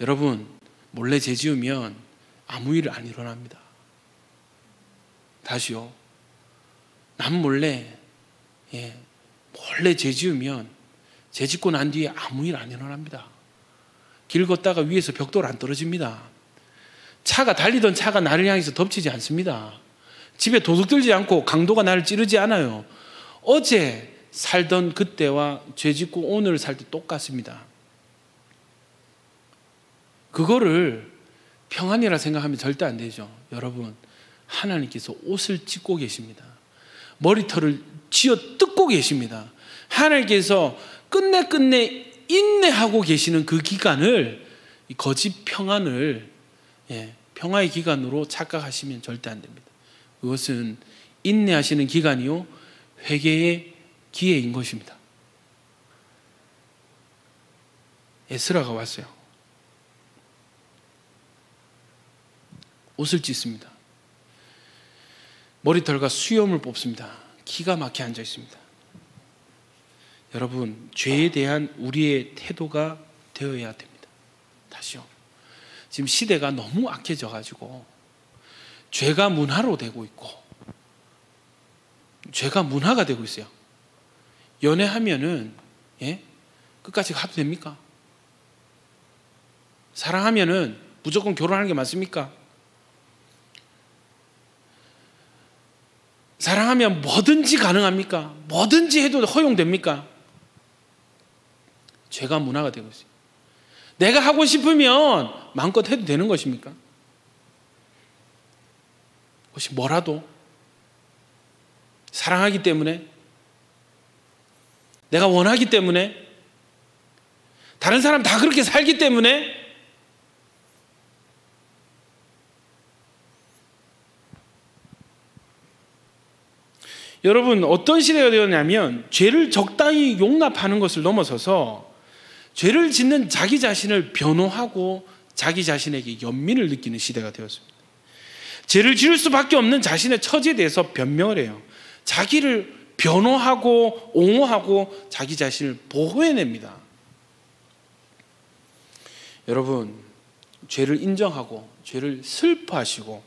여러분 몰래 죄지으면 아무 일 안 일어납니다. 다시요. 남 몰래 예, 몰래 죄지으면 죄짓고 난 뒤에 아무 일 안 일어납니다. 길 걷다가 위에서 벽돌 안 떨어집니다. 차가 달리던 차가 나를 향해서 덮치지 않습니다. 집에 도둑 들지 않고 강도가 나를 찌르지 않아요. 어제 살던 그때와 죄 짓고 오늘 살 때 똑같습니다. 그거를 평안이라 생각하면 절대 안 되죠. 여러분, 하나님께서 옷을 찢고 계십니다. 머리털을 쥐어 뜯고 계십니다. 하나님께서 끝내 끝내 인내하고 계시는 그 기간을 거짓 평안을 예, 평화의 기간으로 착각하시면 절대 안 됩니다. 그것은 인내하시는 기간이요 회개의 기회인 것입니다. 에스라가 왔어요. 옷을 찢습니다. 머리털과 수염을 뽑습니다. 기가 막혀 앉아 있습니다. 여러분, 죄에 대한 우리의 태도가 되어야 됩니다. 다시요. 지금 시대가 너무 악해져 가지고 죄가 문화로 되고 있고 죄가 문화가 되고 있어요. 연애하면은 예? 끝까지 가도 됩니까? 사랑하면은 무조건 결혼하는 게 맞습니까? 사랑하면 뭐든지 가능합니까? 뭐든지 해도 허용됩니까? 죄가 문화가 되고 있어요. 내가 하고 싶으면 마음껏 해도 되는 것입니까? 혹시 뭐라도 사랑하기 때문에 내가 원하기 때문에 다른 사람 다 그렇게 살기 때문에 여러분 어떤 시대가 되었냐면 죄를 적당히 용납하는 것을 넘어서서 죄를 짓는 자기 자신을 변호하고 자기 자신에게 연민을 느끼는 시대가 되었습니다. 죄를 지을 수밖에 없는 자신의 처지에 대해서 변명을 해요. 자기를 변호하고 옹호하고 자기 자신을 보호해냅니다. 여러분, 죄를 인정하고 죄를 슬퍼하시고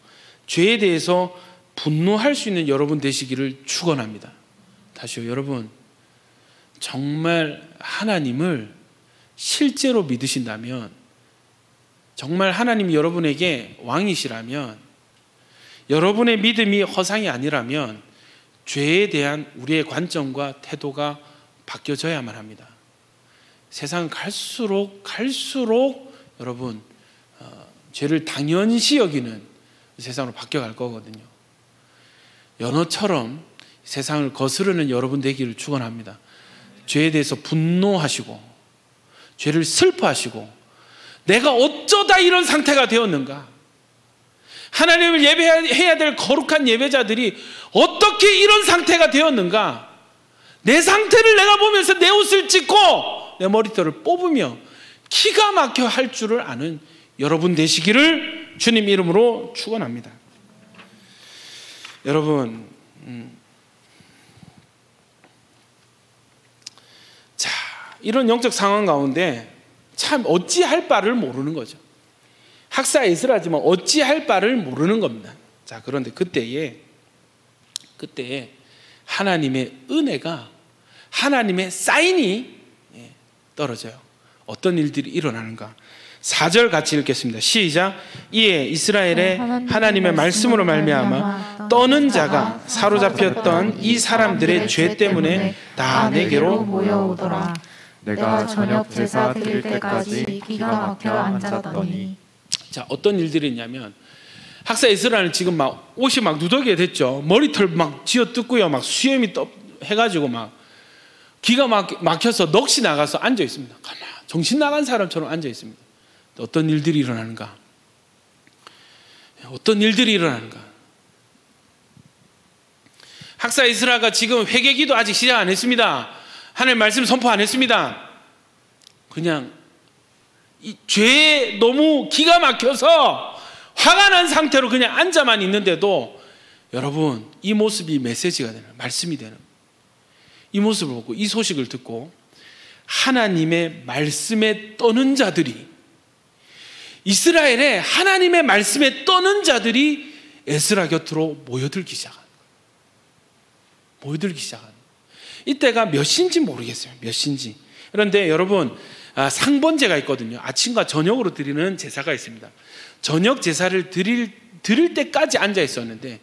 죄에 대해서 분노할 수 있는 여러분 되시기를 축원합니다. 다시요, 여러분 정말 하나님을 실제로 믿으신다면 정말 하나님이 여러분에게 왕이시라면 여러분의 믿음이 허상이 아니라면 죄에 대한 우리의 관점과 태도가 바뀌어져야만 합니다. 세상 갈수록 갈수록 여러분 어, 죄를 당연시 여기는 세상으로 바뀌어갈 거거든요. 연어처럼 세상을 거스르는 여러분 되기를 축원합니다. 죄에 대해서 분노하시고 죄를 슬퍼하시고 내가 어쩌다 이런 상태가 되었는가? 하나님을 예배해야 될 거룩한 예배자들이 어떻게 이런 상태가 되었는가? 내 상태를 내가 보면서 내 옷을 찢고 내 머리털을 뽑으며 기가 막혀 할 줄을 아는 여러분 되시기를 주님 이름으로 축원합니다. 여러분, 음. 자 이런 영적 상황 가운데 참 어찌할 바를 모르는 거죠. 학사 에스라지만 어찌할 바를 모르는 겁니다. 자 그런데 그때에 그때에 하나님의 은혜가 하나님의 사인이 예, 떨어져요. 어떤 일들이 일어나는가? 4절 같이 읽겠습니다. 시작. 이에 이스라엘의 하나님의 말씀으로 말미암아 떠는 자가 사로잡혔던 이 사람들의 죄 때문에 다 내게로 모여오더라. 내가 저녁 제사 드릴 때까지 기가 막혀 앉았더니 자 어떤 일들이 있냐면 학사 이스라엘은 지금 막 옷이 막 누더기에 됐죠. 머리털 막 쥐어 뜯고요. 막 수염이 떠 해가지고 막 기가 막, 막혀서 넋이 나가서 앉아 있습니다. 가만 정신 나간 사람처럼 앉아 있습니다. 어떤 일들이 일어나는가? 어떤 일들이 일어나는가? 학사 이스라가 지금 회개기도 아직 시작 안 했습니다. 하나님 말씀 선포 안 했습니다. 그냥 이 죄에 너무 기가 막혀서 화가 난 상태로 그냥 앉아만 있는데도 여러분 이 모습이 메시지가 되는 말씀이 되는 이 모습을 보고 이 소식을 듣고 하나님의 말씀에 떠는 자들이 이스라엘에 하나님의 말씀에 떠는 자들이 에스라 곁으로 모여들기 시작한 모여들기 시작한 이때가 몇 시인지 모르겠어요. 몇 시인지. 그런데 여러분 아, 상번제가 있거든요. 아침과 저녁으로 드리는 제사가 있습니다. 저녁 제사를 드릴 드릴 때까지 앉아 있었는데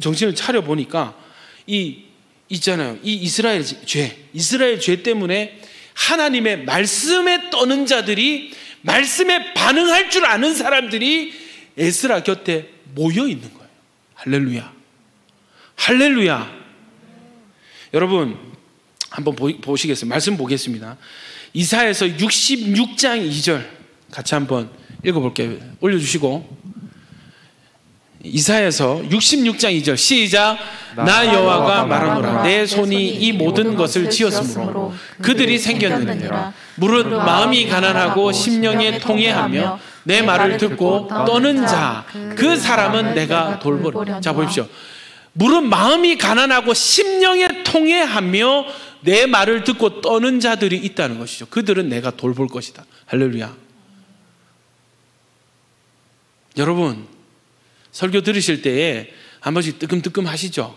정신을 차려 보니까 이 있잖아요. 이 이스라엘 죄, 이스라엘 죄 때문에 하나님의 말씀에 떠는 자들이 말씀에 반응할 줄 아는 사람들이 에스라 곁에 모여 있는 거예요. 할렐루야. 할렐루야. 여러분 한번 보 시겠습니다. 말씀 보겠습니다. 이사에서 66장 2절 같이 한번 읽어볼게요. 올려주시고. 이사에서 66장 2절 시작. 나 여호와가 말하노라. 내 손이 이 모든 것을 지었으므로 그들이 생겼느니라. 무릇 마음이 가난하고 심령에 통해하며 내 말을 듣고 떠는 자 그 사람은 내가 돌보리 자 보십시오 무릇 마음이 가난하고 심령에 통해하며 내 말을 듣고 떠는 자들이 있다는 것이죠 그들은 내가 돌볼 것이다 할렐루야 여러분 설교 들으실 때에 한 번씩 뜨끔뜨끔 하시죠.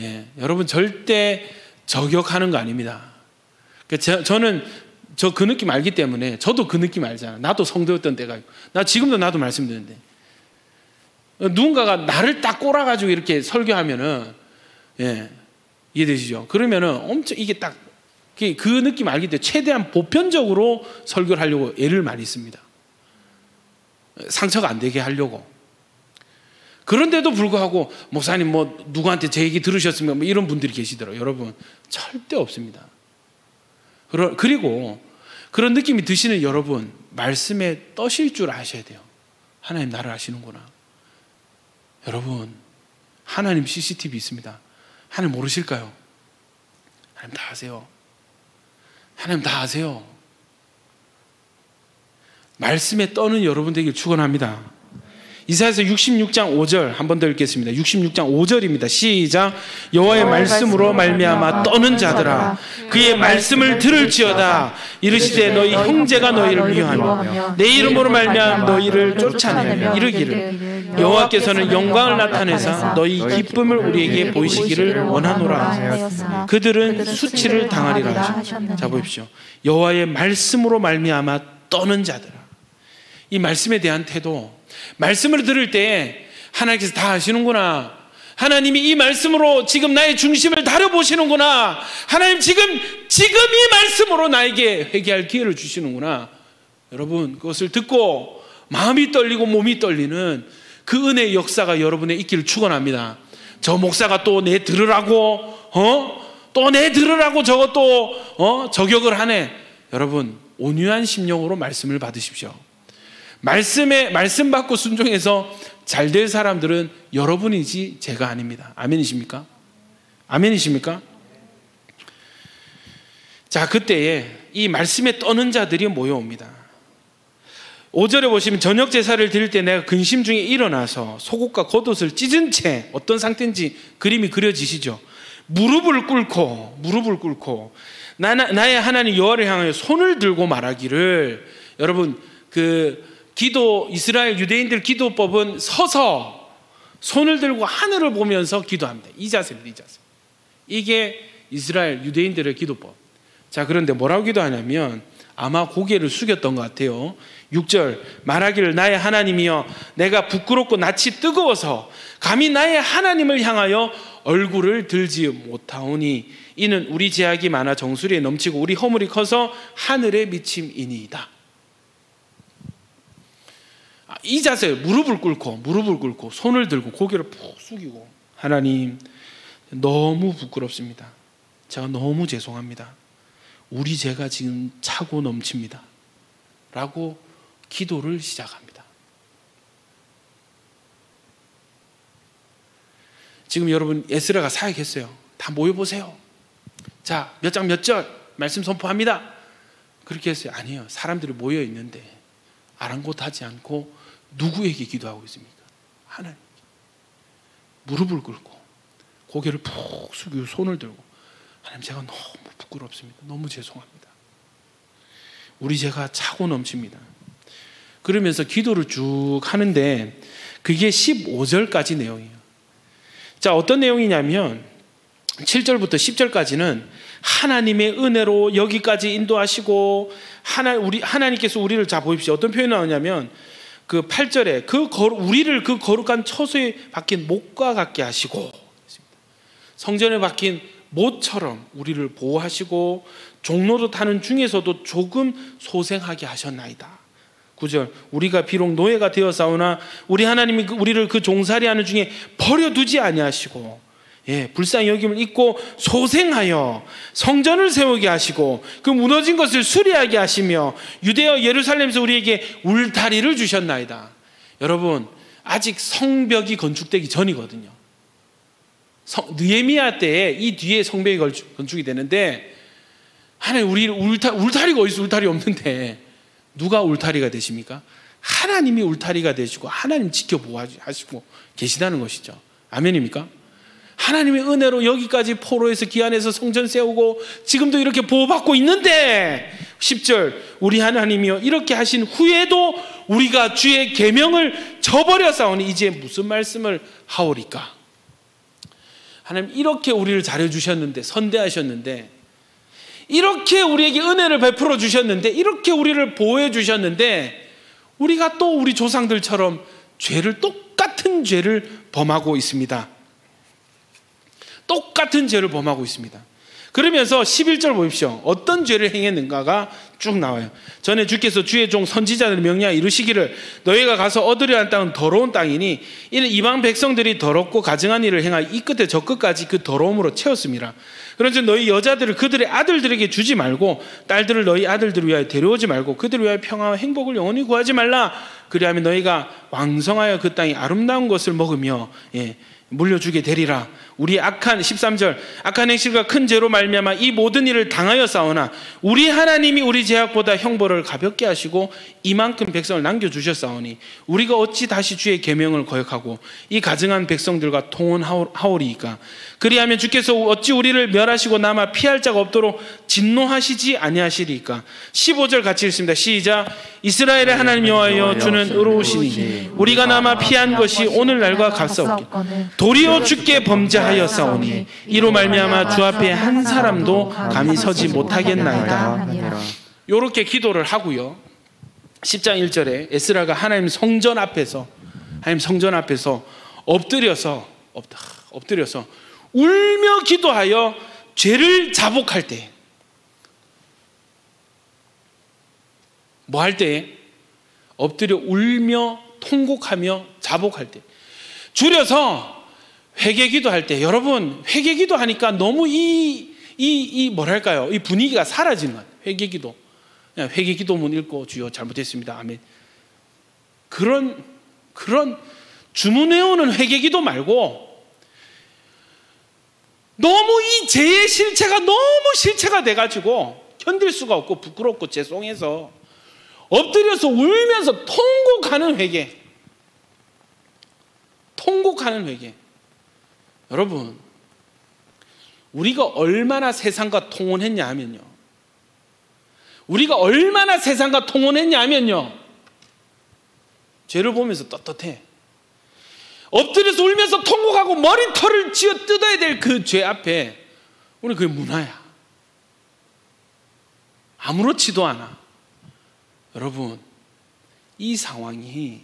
예, 여러분 절대 저격하는 거 아닙니다. 그러니까 저, 는 저 그 느낌 알기 때문에 저도 그 느낌 알잖아. 나도 성도였던 때가 있고. 나 지금도 나도 말씀드리는데 누군가가 나를 딱 꼬라가지고 이렇게 설교하면은 예, 이해되시죠? 그러면은 엄청 이게 딱 그 느낌 알기 때문에 최대한 보편적으로 설교를 하려고 애를 많이 씁니다. 상처가 안 되게 하려고. 그런데도 불구하고 목사님 뭐 누구한테 제 얘기 들으셨으면 뭐 이런 분들이 계시더라고요. 여러분 절대 없습니다. 그리고 그런 느낌이 드시는 여러분 말씀에 떠실 줄 아셔야 돼요. 하나님 나를 아시는구나. 여러분 하나님 CCTV 있습니다. 하나님 모르실까요? 하나님 다 아세요. 하나님 다 아세요. 말씀에 떠는 여러분 되길 축원합니다. 이사에서 66장 5절 한 번 더 읽겠습니다. 66장 5절입니다. 시작. 여호와의 말씀으로 말미암아 떠는 자들아 그의 말씀을 들을지어다. 이르시되 너희 형제가 너희를 미워하며 내 이름으로 말미암아 너희를 쫓아내며 이르기를. 여호와께서는 영광을 나타내사 너희 기쁨을 우리에게 보이시기를 원하노라. 그들은 수치를 당하리라 자 보십시오. 여호와의 말씀으로 말미암아 떠는 자들아 이 말씀에 대한 태도 말씀을 들을 때 하나님께서 다 아시는구나. 하나님이 이 말씀으로 지금 나의 중심을 다려보시는구나. 하나님 지금, 지금 이 말씀으로 나에게 회개할 기회를 주시는구나. 여러분, 그것을 듣고 마음이 떨리고 몸이 떨리는 그 은혜의 역사가 여러분의 있기를 축원합니다. 저 목사가 또 내 들으라고, 어? 또 내 들으라고 저것도, 어? 저격을 하네. 여러분, 온유한 심령으로 말씀을 받으십시오. 말씀에 말씀 받고 순종해서 잘 될 사람들은 여러분이지 제가 아닙니다. 아멘이십니까? 아멘이십니까? 자, 그때에 이 말씀에 떠는 자들이 모여옵니다. 5절에 보시면 저녁 제사를 드릴 때 내가 근심 중에 일어나서 속옷과 겉옷을 찢은 채 어떤 상태인지 그림이 그려지시죠. 무릎을 꿇고 무릎을 꿇고 나, 나의 하나님 여호와를 향하여 손을 들고 말하기를 여러분 그 기도 이스라엘 유대인들 기도법은 서서 손을 들고 하늘을 보면서 기도합니다. 이 자세입니다. 이 자세. 이게 이스라엘 유대인들의 기도법. 자, 그런데 뭐라고 기도하냐면 아마 고개를 숙였던 것 같아요. 6절 말하기를 나의 하나님이여 내가 부끄럽고 낯이 뜨거워서 감히 나의 하나님을 향하여 얼굴을 들지 못하오니 이는 우리 제약이 많아 정수리에 넘치고 우리 허물이 커서 하늘에 미침이니이다. 아, 이 자세 무릎을 꿇고 무릎을 꿇고 손을 들고 고개를 푹 숙이고 하나님 너무 부끄럽습니다. 제가 너무 죄송합니다. 우리 죄가 지금 차고 넘칩니다. 라고 기도를 시작합니다. 지금 여러분 에스라가 사역했어요. 다 모여보세요. 자, 몇 장 몇 절 말씀 선포합니다. 그렇게 했어요. 아니요. 사람들이 모여 있는데 아랑곳하지 않고 누구에게 기도하고 있습니까? 하나님. 무릎을 꿇고 고개를 푹 숙이고 손을 들고 하나님 제가 너무 부끄럽습니다. 너무 죄송합니다. 우리 제가 차고 넘칩니다. 그러면서 기도를 쭉 하는데 그게 15절까지 내용이에요. 자, 어떤 내용이냐면 7절부터 10절까지는 하나님의 은혜로 여기까지 인도하시고 하나 우리 하나님께서 우리를 자 보십시오. 어떤 표현이 나오냐면 그 8절에 그 거, 우리를 그 거룩한 처소에 박힌 목과 같게 하시고 성전에 박힌 모처럼 우리를 보호하시고 종로로 타는 중에서도 조금 소생하게 하셨나이다. 9절 우리가 비록 노예가 되어 싸우나 우리 하나님이 그 우리를 그 종살이하는 중에 버려두지 아니하시고 예, 불쌍히 여김을 잊고 소생하여 성전을 세우게 하시고 그 무너진 것을 수리하게 하시며 유대와 예루살렘에서 우리에게 울타리를 주셨나이다. 여러분 아직 성벽이 건축되기 전이거든요. 느헤미야 때에 이 뒤에 성벽이 건축 이 되는데 하나님 우리 울타, 울타리가 어디 있어 울타리 없는데 누가 울타리가 되십니까? 하나님이 울타리가 되시고 하나님 지켜보시고 계시다는 것이죠. 아멘입니까? 하나님의 은혜로 여기까지 포로에서 기안에서 성전 세우고 지금도 이렇게 보호받고 있는데 10절 우리 하나님이여 이렇게 하신 후에도 우리가 주의 계명을 저버려 싸우니 이제 무슨 말씀을 하오리까? 하나님 이렇게 우리를 잘해 주셨는데 선대하셨는데 이렇게 우리에게 은혜를 베풀어 주셨는데 이렇게 우리를 보호해 주셨는데 우리가 또 우리 조상들처럼 죄를 똑같은 죄를 범하고 있습니다. 똑같은 죄를 범하고 있습니다. 그러면서 11절 보십시오. 어떤 죄를 행했는가가 쭉 나와요. 전에 주께서 주의 종 선지자들 명령 이루시기를 너희가 가서 얻으려 한 땅은 더러운 땅이니 이는 이방 백성들이 더럽고 가증한 일을 행하여 이 끝에 저 끝까지 그 더러움으로 채웠습니다. 그런지 너희 여자들을 그들의 아들들에게 주지 말고 딸들을 너희 아들들을 위하여 데려오지 말고 그들을 위하여 평화와 행복을 영원히 구하지 말라. 그리하면 너희가 왕성하여 그 땅이 아름다운 것을 먹으며 예, 물려주게 되리라. 우리 악한 13절 악한 행실과 큰 죄로 말미암아 이 모든 일을 당하여 싸우나 우리 하나님이 우리 죄악보다 형벌을 가볍게 하시고 이만큼 백성을 남겨 주셨사오니 우리가 어찌 다시 주의 계명을 거역하고 이 가증한 백성들과 통혼하오리이까? 그리하면 주께서 어찌 우리를 멸하시고 남아 피할 자가 없도록 진노하시지 아니하시리까? 15절 같이 읽습니다. 시작. 이스라엘의 하나님 여호와여 주는 의로우시니 우리가 남아 피한 것이 오늘날과 같사옵기 도리어 주께 범죄하 였사오니 이로 말미암아 주 앞에 한 사람도 감히 서지 못하겠나이다 요렇게 기도를 하고요 10장 1절에 에스라가 하나님 성전 앞에서 하나님 성전 앞에서 엎드려서 엎드려서 울며 기도하여 죄를 자복할 때, 뭐 할 때? 엎드려 울며 통곡하며 자복할 때. 줄여서 회개기도 할 때, 여러분, 회개기도 하니까 너무 이, 이, 이, 뭐랄까요? 이 분위기가 사라지는 거예요. 회개기도. 회개기도문 읽고 주여 잘못했습니다. 아멘. 그런 그런 주문해오는 회개기도 말고 너무 이 죄의 실체가 너무 실체가 돼가지고 견딜 수가 없고 부끄럽고 죄송해서 엎드려서 울면서 통곡하는 회개. 통곡하는 회개. 여러분, 우리가 얼마나 세상과 통혼했냐 하면요. 우리가 얼마나 세상과 통혼했냐 하면요. 죄를 보면서 떳떳해. 엎드려서 울면서 통곡하고 머리털을 쥐어 뜯어야 될 그 죄 앞에 우리 그게 문화야. 아무렇지도 않아. 여러분, 이 상황이,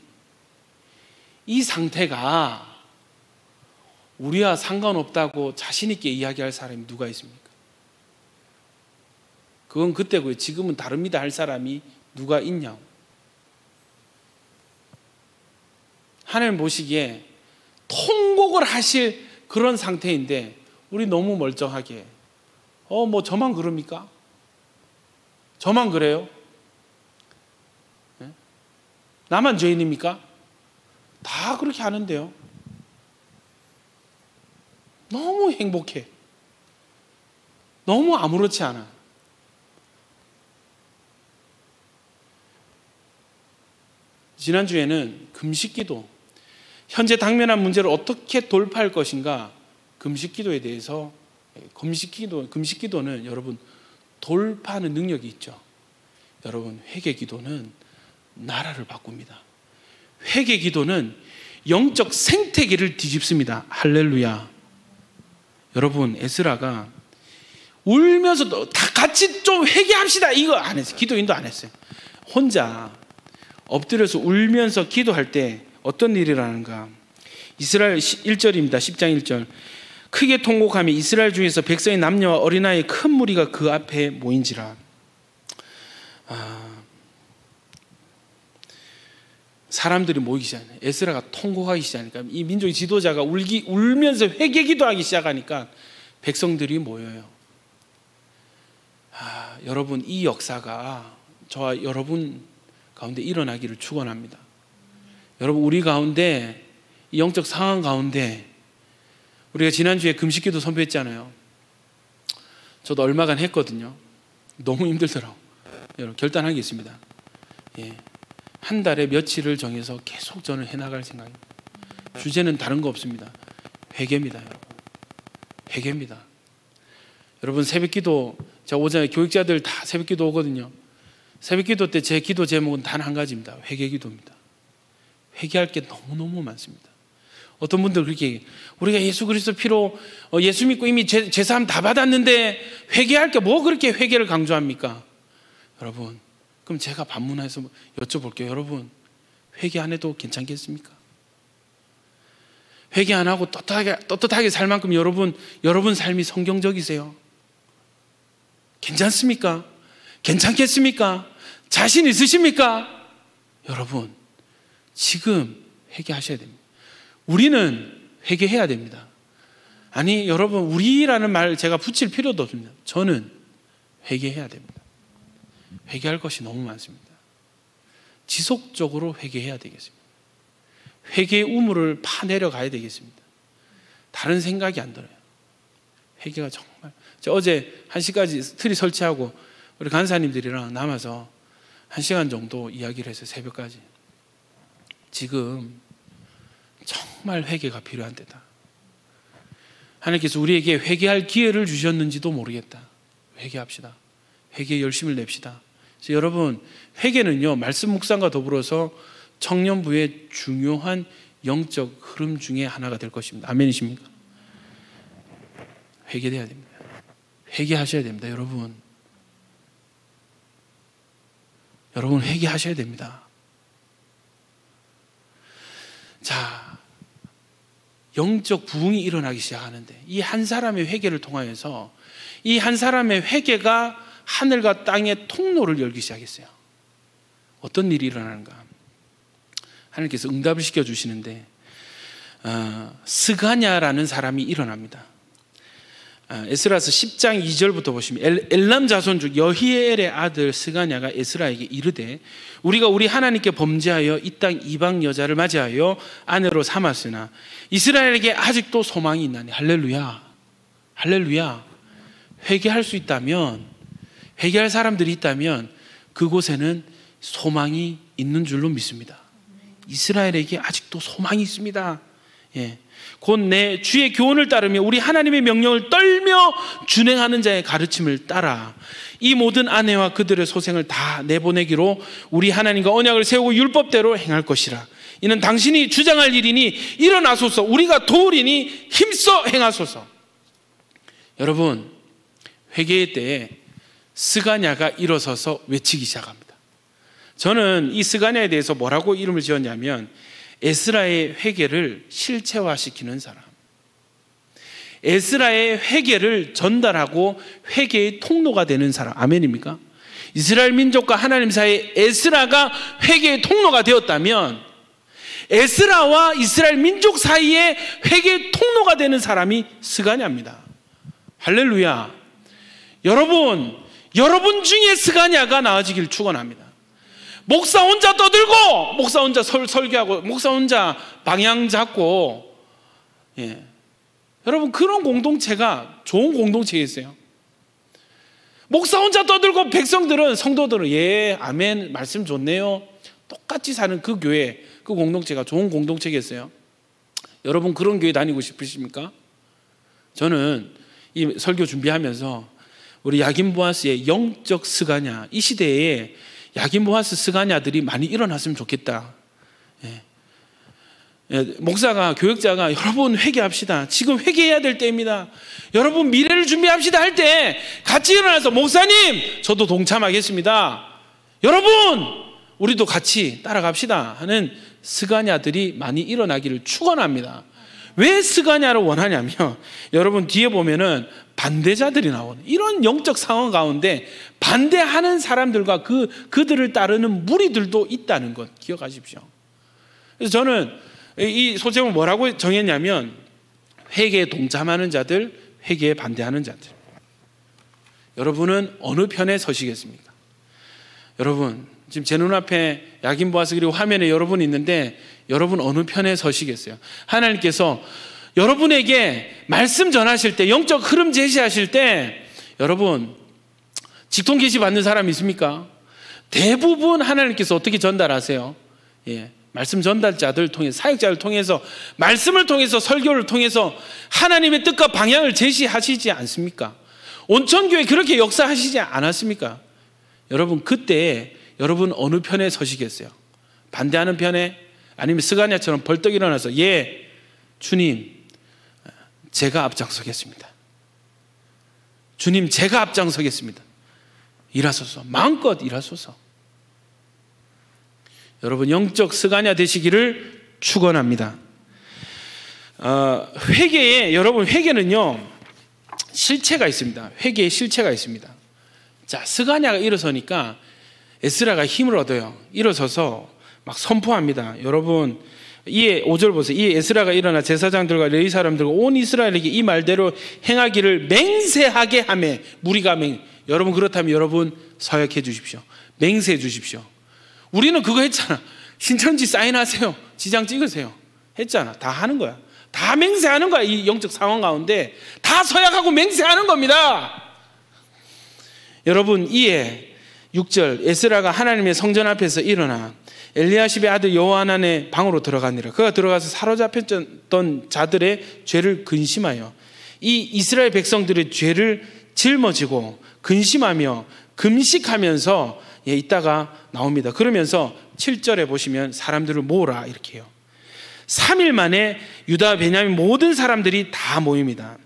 이 상태가 우리와 상관없다고 자신있게 이야기할 사람이 누가 있습니까? 그건 그때고요. 지금은 다릅니다. 할 사람이 누가 있냐고. 하나님 보시기에 통곡을 하실 그런 상태인데 우리 너무 멀쩡하게 어 뭐 저만 그럽니까? 저만 그래요? 네? 나만 죄인입니까? 다 그렇게 하는데요. 너무 행복해. 너무 아무렇지 않아. 지난주에는 금식 기도, 현재 당면한 문제를 어떻게 돌파할 것인가, 금식 기도에 대해서, 금식 기도, 금식 기도는 여러분, 돌파하는 능력이 있죠. 여러분, 회개 기도는 나라를 바꿉니다. 회개 기도는 영적 생태계를 뒤집습니다. 할렐루야. 여러분, 에스라가 울면서도 다 같이 좀 회개합시다. 이거 안 했어요. 기도 인도 안 했어요. 혼자 엎드려서 울면서 기도할 때 어떤 일이라는가? 이스라엘 1절입니다. 10장 1절. 크게 통곡하며 이스라엘 중에서 백성의 남녀와 어린아이 큰 무리가 그 앞에 모인지라. 아, 사람들이 모이기 시작해. 에스라가 통곡하기 시작하니까 이 민족의 지도자가 울기 울면서 회개 기도하기 시작하니까 백성들이 모여요. 아, 여러분 이 역사가 저와 여러분 가운데 일어나기를 축원합니다. 여러분 우리 가운데 영적 상황 가운데 우리가 지난주에 금식기도 선포했잖아요. 저도 얼마간 했거든요. 너무 힘들더라고. 여러분 결단하겠습니다. 예. 한 달에 며칠을 정해서 계속 저는 해나갈 생각입니다. 주제는 다른 거 없습니다. 회개입니다, 여러분. 회개입니다. 여러분 새벽기도 제가 오전에 교육자들 다 새벽기도 오거든요. 새벽기도 때 제 기도 제목은 단 한 가지입니다. 회개기도입니다. 회개할 게 너무 너무 많습니다. 어떤 분들 그렇게 우리가 예수 그리스도 피로 어, 예수 믿고 이미 제, 제사함 다 받았는데 회개할 게 뭐 그렇게 회개를 강조합니까? 여러분 그럼 제가 반문해서 여쭤볼게요. 여러분, 회개 안 해도 괜찮겠습니까? 회개 안 하고 떳떳하게, 떳떳하게 살 만큼 여러분, 여러분 삶이 성경적이세요? 괜찮습니까? 괜찮겠습니까? 자신 있으십니까? 여러분, 지금 회개하셔야 됩니다. 우리는 회개해야 됩니다. 아니, 여러분, 우리라는 말 제가 붙일 필요도 없습니다. 저는 회개해야 됩니다. 회개할 것이 너무 많습니다. 지속적으로 회개해야 되겠습니다. 회개의 우물을 파내려 가야 되겠습니다. 다른 생각이 안 들어요. 회개가 정말. 어제 한 시까지 틀이 설치하고 우리 간사님들이랑 남아서 한 시간 정도 이야기를 해서 새벽까지. 지금 정말 회개가 필요한 때다. 하나님께서 우리에게 회개할 기회를 주셨는지도 모르겠다. 회개합시다. 회개 열심을 냅시다. 여러분 회개는요 말씀 묵상과 더불어서 청년부의 중요한 영적 흐름 중에 하나가 될 것입니다. 아멘이십니까? 회개돼야 됩니다. 회개하셔야 됩니다, 여러분. 여러분 회개하셔야 됩니다. 자, 영적 부흥이 일어나기 시작하는데 이 한 사람의 회개를 통하여서 이 한 사람의 회개가 하늘과 땅의 통로를 열기 시작했어요. 어떤 일이 일어나는가? 하나님께서 응답을 시켜 주시는데 어, 스가냐라는 사람이 일어납니다. 아, 에스라서 10장 2절부터 보시면 엘, 엘람 자손 중 여히엘의 아들 스가냐가 에스라에게 이르되 우리가 우리 하나님께 범죄하여 이 땅 이방 여자를 맞이하여 아내로 삼았으나 이스라엘에게 아직도 소망이 있나니 할렐루야 할렐루야 회개할 수 있다면 회개할 사람들이 있다면 그곳에는 소망이 있는 줄로 믿습니다. 이스라엘에게 아직도 소망이 있습니다. 예. 곧 내 주의 교훈을 따르며 우리 하나님의 명령을 떨며 준행하는 자의 가르침을 따라 이 모든 아내와 그들의 소생을 다 내보내기로 우리 하나님과 언약을 세우고 율법대로 행할 것이라. 이는 당신이 주장할 일이니 일어나소서 우리가 도우리니 힘써 행하소서. 여러분 회개의 때에 스가냐가 일어서서 외치기 시작합니다. 저는 이 스가냐에 대해서 뭐라고 이름을 지었냐면 에스라의 회개를 실체화시키는 사람. 에스라의 회개를 전달하고 회개의 통로가 되는 사람. 아멘입니까? 이스라엘 민족과 하나님 사이에 에스라가 회개의 통로가 되었다면 에스라와 이스라엘 민족 사이에 회개의 통로가 되는 사람이 스가냐입니다. 할렐루야. 여러분, 여러분 중에 스가냐가 나아지길 축원합니다. 목사 혼자 떠들고 목사 혼자 설, 설교하고 목사 혼자 방향 잡고 예. 여러분 그런 공동체가 좋은 공동체겠어요. 목사 혼자 떠들고 백성들은 성도들은 예 아멘 말씀 좋네요. 똑같이 사는 그 교회 그 공동체가 좋은 공동체겠어요. 여러분 그런 교회 다니고 싶으십니까? 저는 이 설교 준비하면서 우리 야긴 보아스의 영적 스가냐 이 시대에 야긴 보아스 스가냐들이 많이 일어났으면 좋겠다. 예. 예, 목사가 교육자가 여러분 회개합시다. 지금 회개해야 될 때입니다. 여러분 미래를 준비합시다 할 때 같이 일어나서 목사님 저도 동참하겠습니다. 여러분 우리도 같이 따라갑시다 하는 스가냐들이 많이 일어나기를 축원합니다. 왜 스가냐를 원하냐면 여러분 뒤에 보면은 반대자들이 나오는 이런 영적 상황 가운데 반대하는 사람들과 그 그들을 따르는 무리들도 있다는 것 기억하십시오. 그래서 저는 이 소제목을 뭐라고 정했냐면 회개에 동참하는 자들, 회개에 반대하는 자들. 여러분은 어느 편에 서시겠습니까? 여러분 지금 제 눈앞에 야긴 보아스 그리고 화면에 여러분 있는데 여러분 어느 편에 서시겠어요? 하나님께서 여러분에게 말씀 전하실 때, 영적 흐름 제시하실 때, 여러분, 직통 계시 받는 사람 있습니까? 대부분 하나님께서 어떻게 전달하세요? 예. 말씀 전달자들 통해 사역자를 통해서 말씀을 통해서 설교를 통해서 하나님의 뜻과 방향을 제시하시지 않습니까? 온천교회 그렇게 역사하시지 않았습니까? 여러분 그때 여러분 어느 편에 서시겠어요? 반대하는 편에 아니면 스가냐처럼 벌떡 일어나서 예 주님 제가 앞장서겠습니다. 주님, 제가 앞장서겠습니다. 일하소서. 마음껏 일하소서. 여러분, 영적 스가냐 되시기를 축원합니다. 어, 회개에, 여러분, 회개는요, 실체가 있습니다. 회개에 실체가 있습니다. 자, 스가냐가 일어서니까 에스라가 힘을 얻어요. 일어서서 막 선포합니다. 여러분, 이에 5절 보세요. 이 에스라가 일어나 제사장들과 레위 사람들과 온 이스라엘에게 이 말대로 행하기를 맹세하게 하며 무리가 맹 여러분 그렇다면 여러분 서약해 주십시오. 맹세해 주십시오. 우리는 그거 했잖아. 신천지 사인하세요. 지장 찍으세요. 했잖아. 다 하는 거야. 다 맹세하는 거야. 이 영적 상황 가운데 다 서약하고 맹세하는 겁니다. 여러분 이에 6절 에스라가 하나님의 성전 앞에서 일어나 엘리야십의 아들 여호하난의 방으로 들어가니라. 그가 들어가서 사로잡혔던 자들의 죄를 근심하여 이 이스라엘 백성들의 죄를 짊어지고 근심하며 금식하면서 예, 있다가 나옵니다. 그러면서 7절에 보시면 사람들을 모으라 이렇게 해요. 3일 만에 유다 베냐민 모든 사람들이 다 모입니다.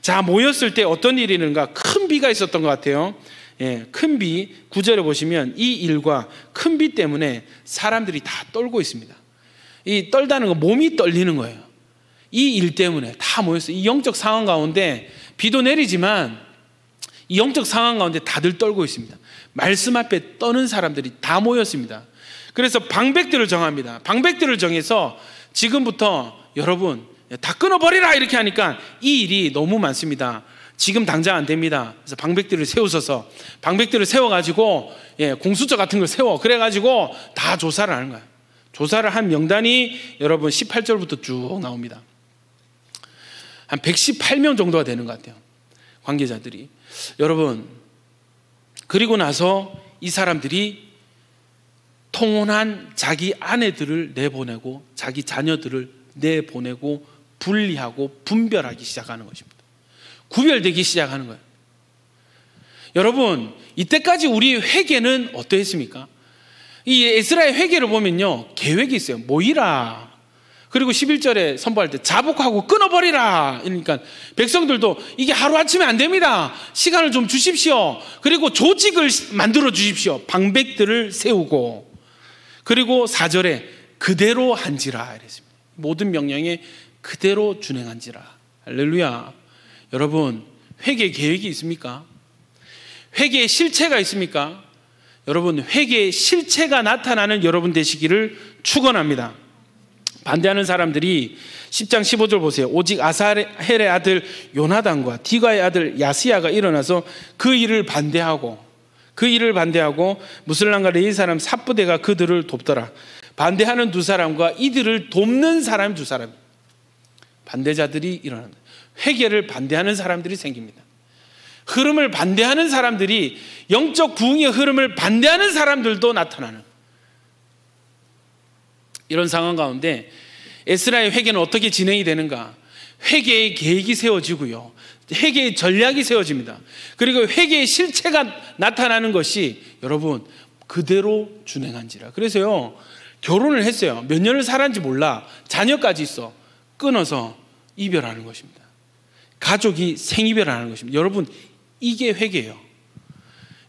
자, 모였을 때 어떤 일이 있는가? 큰 비가 있었던 것 같아요. 예, 큰 비, 구절에 보시면 이 일과 큰 비 때문에 사람들이 다 떨고 있습니다. 이 떨다는 건 몸이 떨리는 거예요. 이 일 때문에 다 모였어요. 이 영적 상황 가운데 비도 내리지만 이 영적 상황 가운데 다들 떨고 있습니다. 말씀 앞에 떠는 사람들이 다 모였습니다. 그래서 방백들을 정합니다. 방백들을 정해서 지금부터 여러분 다 끊어버리라 이렇게 하니까 이 일이 너무 많습니다. 지금 당장 안 됩니다. 그래서 방백들을 세우셔서 방백들을 세워가지고 예, 공수처 같은 걸 세워 그래가지고 다 조사를 하는 거예요. 조사를 한 명단이 여러분 18절부터 쭉 나옵니다. 한 118명 정도가 되는 것 같아요. 관계자들이. 여러분, 그리고 나서 이 사람들이 통혼한 자기 아내들을 내보내고 자기 자녀들을 내보내고 분리하고 분별하기 시작하는 것입니다. 구별되기 시작하는 거예요. 여러분, 이때까지 우리 회개는 어떠했습니까? 이 에스라의 회개를 보면요. 계획이 있어요. 모이라. 그리고 11절에 선포할 때 자복하고 끊어버리라. 그러니까 백성들도 이게 하루아침에 안 됩니다. 시간을 좀 주십시오. 그리고 조직을 만들어 주십시오. 방백들을 세우고. 그리고 4절에 그대로 한지라. 이랬습니다. 모든 명령에 그대로 준행한지라. 할렐루야. 여러분, 회개 계획이 있습니까? 회개의 실체가 있습니까? 여러분, 회개의 실체가 나타나는 여러분 되시기를 축원합니다. 반대하는 사람들이 10장 15절 보세요. 오직 아사헬의 아들 요나단과 디가의 아들 야시야가 일어나서 그 일을 반대하고 그 일을 반대하고 무슬람과 레이 사람 삽부대가 그들을 돕더라. 반대하는 두 사람과 이들을 돕는 사람 두 사람. 반대자들이 일어난다. 회개를 반대하는 사람들이 생깁니다. 흐름을 반대하는 사람들이 영적 부흥의 흐름을 반대하는 사람들도 나타나는 이런 상황 가운데 에스라의 회개는 어떻게 진행이 되는가? 회개의 계획이 세워지고요. 회개의 전략이 세워집니다. 그리고 회개의 실체가 나타나는 것이 여러분 그대로 준행한지라. 그래서요. 결혼을 했어요. 몇 년을 살았는지 몰라. 자녀까지 있어. 끊어서 이별하는 것입니다. 가족이 생이별하는 것입니다. 여러분 이게 회개예요.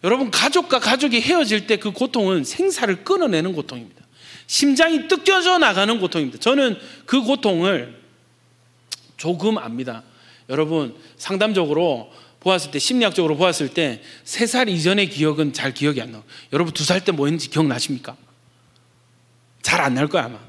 여러분 가족과 가족이 헤어질 때 그 고통은 생사를 끊어내는 고통입니다. 심장이 뜯겨져 나가는 고통입니다. 저는 그 고통을 조금 압니다. 여러분, 상담적으로 보았을 때, 심리학적으로 보았을 때, 세 살 이전의 기억은 잘 기억이 안 나요. 여러분, 두 살 때 뭐 했는지 기억나십니까? 잘 안 날 거야, 아마.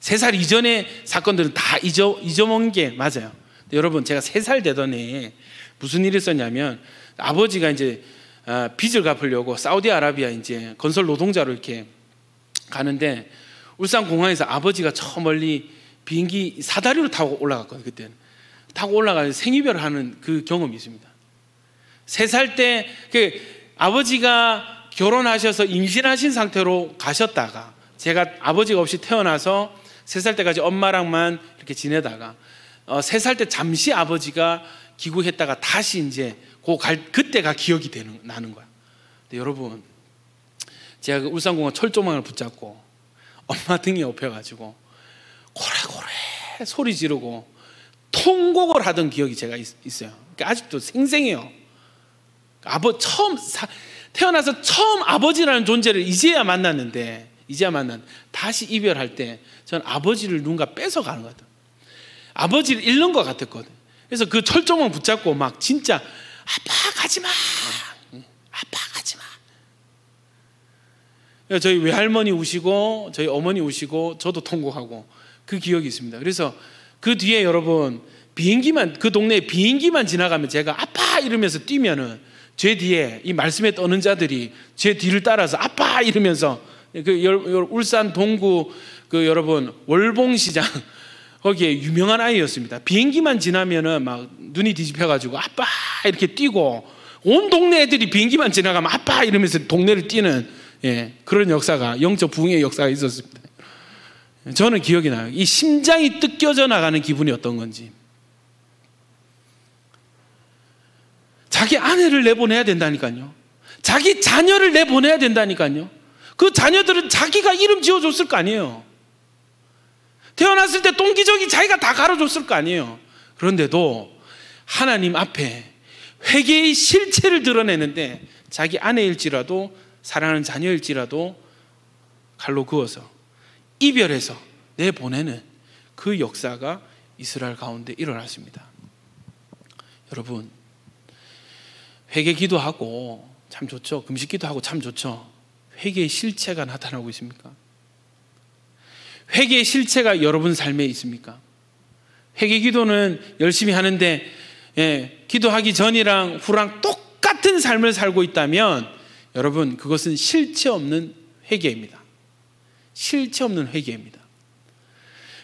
세 살 이전의 사건들은 다 잊어, 잊어먹은 게 맞아요. 여러분, 제가 세 살 되던 해에 무슨 일이 있었냐면, 아버지가 이제 아, 빚을 갚으려고 사우디아라비아 이제 건설 노동자로 이렇게 가는데 울산 공항에서 아버지가 저 멀리 비행기 사다리로 타고 올라갔거든요. 그때는 타고 올라가서 생이별을 하는 그 경험이 있습니다. 세 살 때 그 아버지가 결혼하셔서 임신하신 상태로 가셨다가 제가 아버지가 없이 태어나서 세 살 때까지 엄마랑만 이렇게 지내다가 어, 세살 때 잠시 아버지가 귀국했다가 다시 이제 그 갈, 그때가 기억이 되는 나는 거야. 근데 여러분 제가 그 울산공항 철조망을 붙잡고 엄마 등에 업혀가지고 고래고래 소리 지르고 통곡을 하던 기억이 제가 있, 어요 그러니까 아직도 생생해요. 아버 처음 사, 태어나서 처음 아버지라는 존재를 이제야 만났는데 이제야 만난 다시 이별할 때 저는 아버지를 누군가 뺏어가는 것 같아요. 아버지를 잃는 것 같았거든. 그래서 그 철종을 붙잡고 막 진짜 아빠 가지 마, 아빠 가지 마. 저희 외할머니 우시고 저희 어머니 우시고 저도 통곡하고 그 기억이 있습니다. 그래서 그 뒤에 여러분 비행기만 그 동네에 비행기만 지나가면 제가 아빠 이러면서 뛰면은 제 뒤에 이 말씀에 떠는 자들이 제 뒤를 따라서 아빠 이러면서 그 울산 동구 그 여러분 월봉시장 거기에 유명한 아이였습니다. 비행기만 지나면은 막 눈이 뒤집혀가지고 아빠 이렇게 뛰고 온 동네 애들이 비행기만 지나가면 아빠 이러면서 동네를 뛰는 예, 그런 역사가 영적 부흥의 역사가 있었습니다. 저는 기억이 나요. 이 심장이 뜯겨져 나가는 기분이 어떤 건지. 자기 아내를 내보내야 된다니까요. 자기 자녀를 내보내야 된다니까요. 그 자녀들은 자기가 이름 지어줬을 거 아니에요. 태어났을 때 동기적이 자기가 다 가르쳤을 거 아니에요. 그런데도 하나님 앞에 회개의 실체를 드러내는데 자기 아내일지라도 사랑하는 자녀일지라도 칼로 그어서 이별해서 내보내는 그 역사가 이스라엘 가운데 일어났습니다. 여러분, 회개 기도하고 참 좋죠. 금식 기도하고 참 좋죠. 회개의 실체가 나타나고 있습니까? 회개의 실체가 여러분 삶에 있습니까? 회개 기도는 열심히 하는데 예, 기도하기 전이랑 후랑 똑같은 삶을 살고 있다면 여러분 그것은 실체 없는 회개입니다. 실체 없는 회개입니다.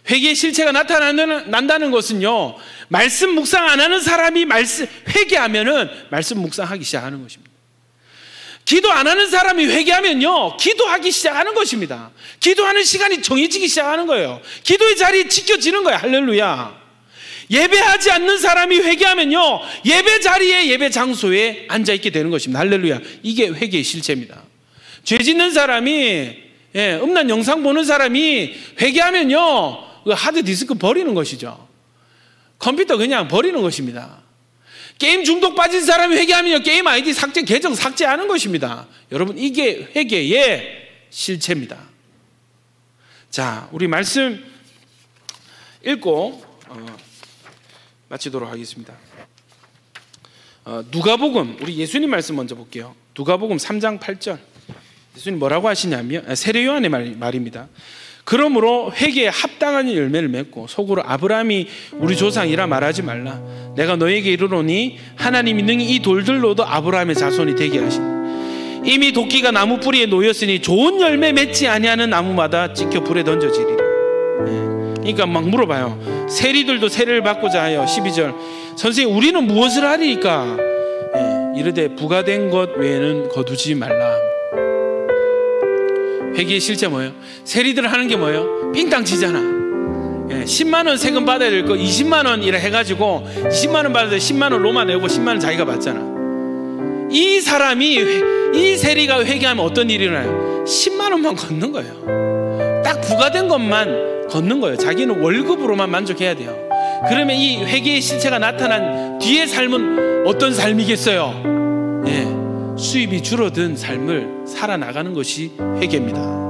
회개의 실체가 나타난다는 것은요, 말씀 묵상 안 하는 사람이 말씀, 회개하면은 말씀 묵상하기 시작하는 것입니다. 기도 안 하는 사람이 회개하면요, 기도하기 시작하는 것입니다. 기도하는 시간이 정해지기 시작하는 거예요. 기도의 자리 지켜지는 거예요. 할렐루야. 예배하지 않는 사람이 회개하면요, 예배 자리에 예배 장소에 앉아 있게 되는 것입니다. 할렐루야. 이게 회개의 실체입니다. 죄 짓는 사람이, 예, 음란 영상 보는 사람이 회개하면요, 그 하드 디스크 버리는 것이죠. 컴퓨터 그냥 버리는 것입니다. 게임 중독 빠진 사람이 회개하면요, 게임 아이디 삭제, 계정 삭제하는 것입니다. 여러분, 이게 회개의 실체입니다. 자, 우리 말씀 읽고, 어, 마치도록 하겠습니다. 어, 누가복음 우리 예수님 말씀 먼저 볼게요. 누가복음 3장 8절. 예수님 뭐라고 하시냐면 아, 세례 요한의 말, 말입니다. 그러므로 회개에 합당한 열매를 맺고 속으로 아브라함이 우리 조상이라 말하지 말라. 내가 너에게 이르노니 하나님이 능히 이 돌들로도 아브라함의 자손이 되게 하시니 이미 도끼가 나무 뿌리에 놓였으니 좋은 열매 맺지 아니하는 나무마다 찍혀 불에 던져지리라. 네. 그러니까 막 물어봐요. 세리들도 세례를 받고자 하여 12절 선생님 우리는 무엇을 하리까? 예, 이르되 부가 된 것 외에는 거두지 말라. 회계의 실제 뭐예요? 세리들 하는 게 뭐예요? 삥땅 치잖아. 예, 10만 원 세금 받아야 될 거 20만 원이라 해가지고 20만 원 받아야 10만 원 로마 내고 10만 원 자기가 받잖아. 이 사람이 이 세리가 회개하면 어떤 일이 일어나요? 10만 원만 걷는 거예요. 딱 부가된 것만 걷는 거예요. 자기는 월급으로만 만족해야 돼요. 그러면 이 회개의 실체가 나타난 뒤의 삶은 어떤 삶이겠어요? 예, 수입이 줄어든 삶을 살아나가는 것이 회개입니다.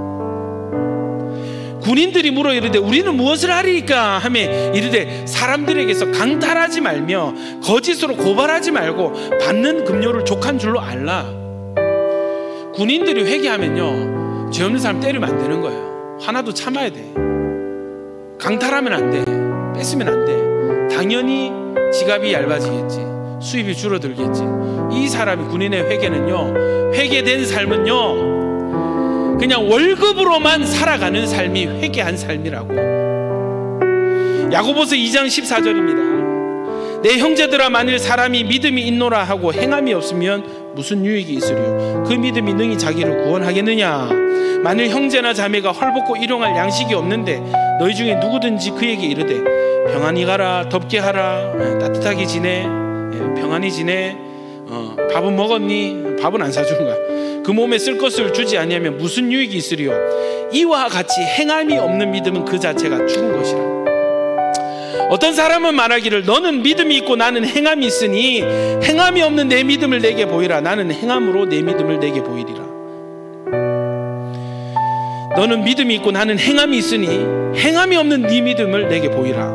군인들이 물어 이르되 우리는 무엇을 하리까 하며 이르되 사람들에게서 강탈하지 말며 거짓으로 고발하지 말고 받는 급료를 족한 줄로 알라. 군인들이 회개하면요 죄 없는 사람 때리면 안 되는 거예요. 하나도 참아야 돼. 강탈하면 안 돼. 뺏으면 안 돼. 당연히 지갑이 얇아지겠지. 수입이 줄어들겠지. 이 사람이 군인의 회계는요, 회계된 삶은요, 그냥 월급으로만 살아가는 삶이 회계한 삶이라고. 야고보서 2장 14절입니다. 내 형제들아 만일 사람이 믿음이 있노라 하고 행함이 없으면 무슨 유익이 있으리요? 그 믿음이 능히 자기를 구원하겠느냐? 만일 형제나 자매가 헐벗고 일용할 양식이 없는데 너희 중에 누구든지 그에게 이르되 평안히 가라 덥게 하라 예, 따뜻하게 지내 예, 평안히 지내. 어, 밥은 먹었니? 밥은 안 사주는 거야. 그 몸에 쓸 것을 주지 아니하면 무슨 유익이 있으리요? 이와 같이 행함이 없는 믿음은 그 자체가 죽은 것이라. 어떤 사람은 말하기를 너는 믿음이 있고 나는 행함이 있으니 행함이 없는 내 믿음을 내게 보이라. 나는 행함으로 내 믿음을 내게 보이리라. 너는 믿음이 있고 나는 행함이 있으니 행함이 없는 네 믿음을 내게 보이라.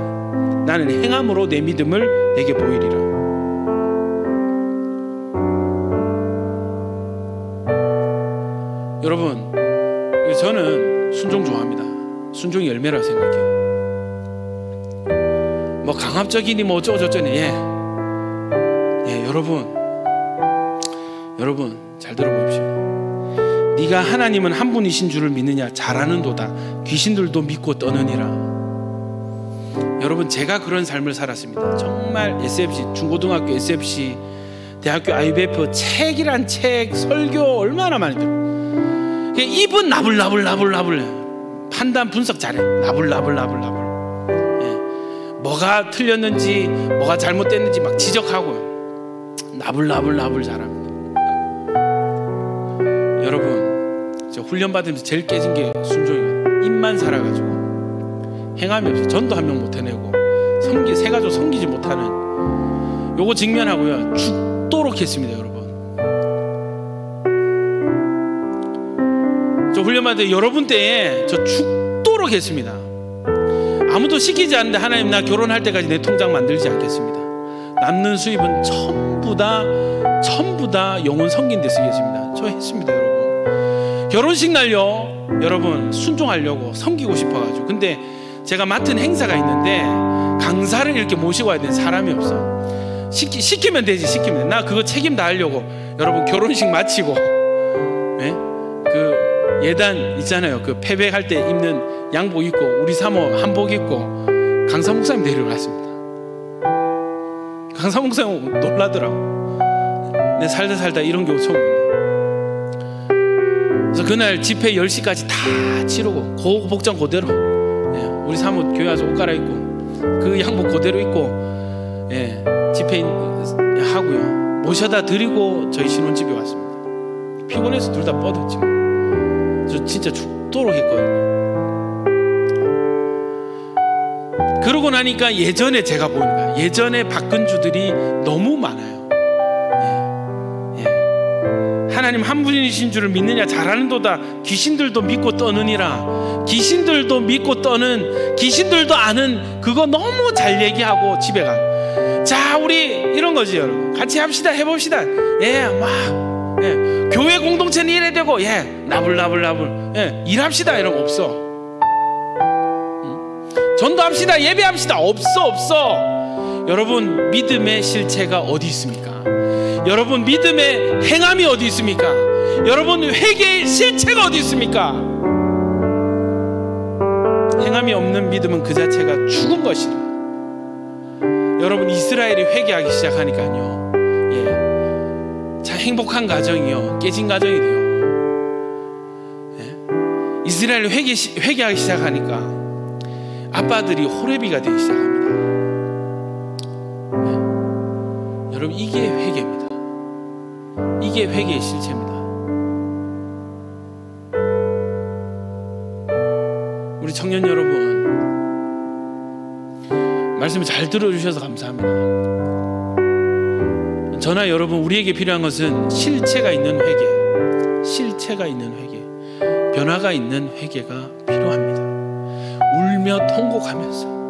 나는 행함으로 내 믿음을 내게 보이리라. 여러분, 저는 순종 좋아합니다. 순종이 열매라 생각해요. 뭐 강압적이니 뭐 어쩌고 저쩌니 예. 예, 여러분. 여러분 잘 들어보십시오. 네가 하나님은 한 분이신 줄을 믿느냐 잘하는도다 귀신들도 믿고 떠느니라 여러분 제가 그런 삶을 살았습니다 정말 SFC 중고등학교 SFC 대학교 IBF 책이란 책 설교 얼마나 많이 들어 입은 나불나불 나불나불. 판단 분석 잘해. 나불나불 나불나불. 예. 뭐가 틀렸는지 뭐가 잘못됐는지 막 지적하고. 나불나불 나불 잘합니다. 여러분 저 훈련 받으면서 제일 깨진 게 순종이가 입만 살아가지고. 행함이 없어 전도 한 명 못 해내고. 성기 세 가족 섬기지 못하는. 요거 직면하고요. 죽도록 했습니다 여러분 훈련 받을 때 여러분 때에 저 죽도록 했습니다. 아무도 시키지 않는데 하나님 나 결혼할 때까지 내 통장 만들지 않겠습니다. 남는 수입은 전부 다 전부 다 영혼 섬긴 데 쓰겠습니다. 저 했습니다 여러분. 결혼식 날요 여러분 순종하려고 섬기고 싶어가지고. 근데 제가 맡은 행사가 있는데 강사를 이렇게 모시고 와야 되는 사람이 없어. 시키, 시키면 되지 시키면. 돼. 나 그거 책임 다 하려고 여러분 결혼식 마치고 예? 그 예단 있잖아요. 그 패백할 때 입는 양복 입고 우리 사모 한복 입고 강사 목사님 데려갔습니다. 강사 목사님 놀라더라고. 내 살다 살다 이런 경우 처음 그래서 그날 집회 10시까지 다 치르고 고 복장 그대로. 예, 우리 사모 교회 와서 옷 갈아입고 그 양복 그대로 입고 예, 집회 하고요. 모셔다 드리고 저희 신혼집에 왔습니다. 피곤해서 둘 다 뻗었지 저 진짜 죽도록 했거든요. 그러고 나니까 예전에 제가 보는 거야 예전에 박근주들이 너무 많아요. 예, 예. 하나님 한 분이신 줄을 믿느냐 잘하는도다 귀신들도 믿고 떠느니라. 귀신들도 믿고 떠는 귀신들도 아는 그거 너무 잘 얘기하고 집에 가. 자 우리 이런 거지 여러분. 같이 합시다 해봅시다. 예 막 예. 교회 공동체는 이래야 되고 예 나불 나불 나불 예 일합시다 이런 거 없어. 음. 전도합시다 예배합시다. 없어 없어. 여러분 믿음의 실체가 어디 있습니까? 여러분 믿음의 행함이 어디 있습니까? 여러분 회개의 실체가 어디 있습니까? 행함이 없는 믿음은 그 자체가 죽은 것이라. 여러분 이스라엘이 회개하기 시작하니까요. 예. 참 행복한 가정이요. 깨진 가정이 돼요. 예. 이스라엘이 회개, 회개하기 시작하니까 아빠들이 호레비가 되기 시작합니다. 예. 여러분 이게 회개입니다. 이게 회개의 실체입니다. 우리 청년 여러분 말씀을 잘 들어주셔서 감사합니다. 저나 여러분 우리에게 필요한 것은 실체가 있는 회개, 실체가 있는 회개, 변화가 있는 회개가 필요합니다. 울며 통곡하면서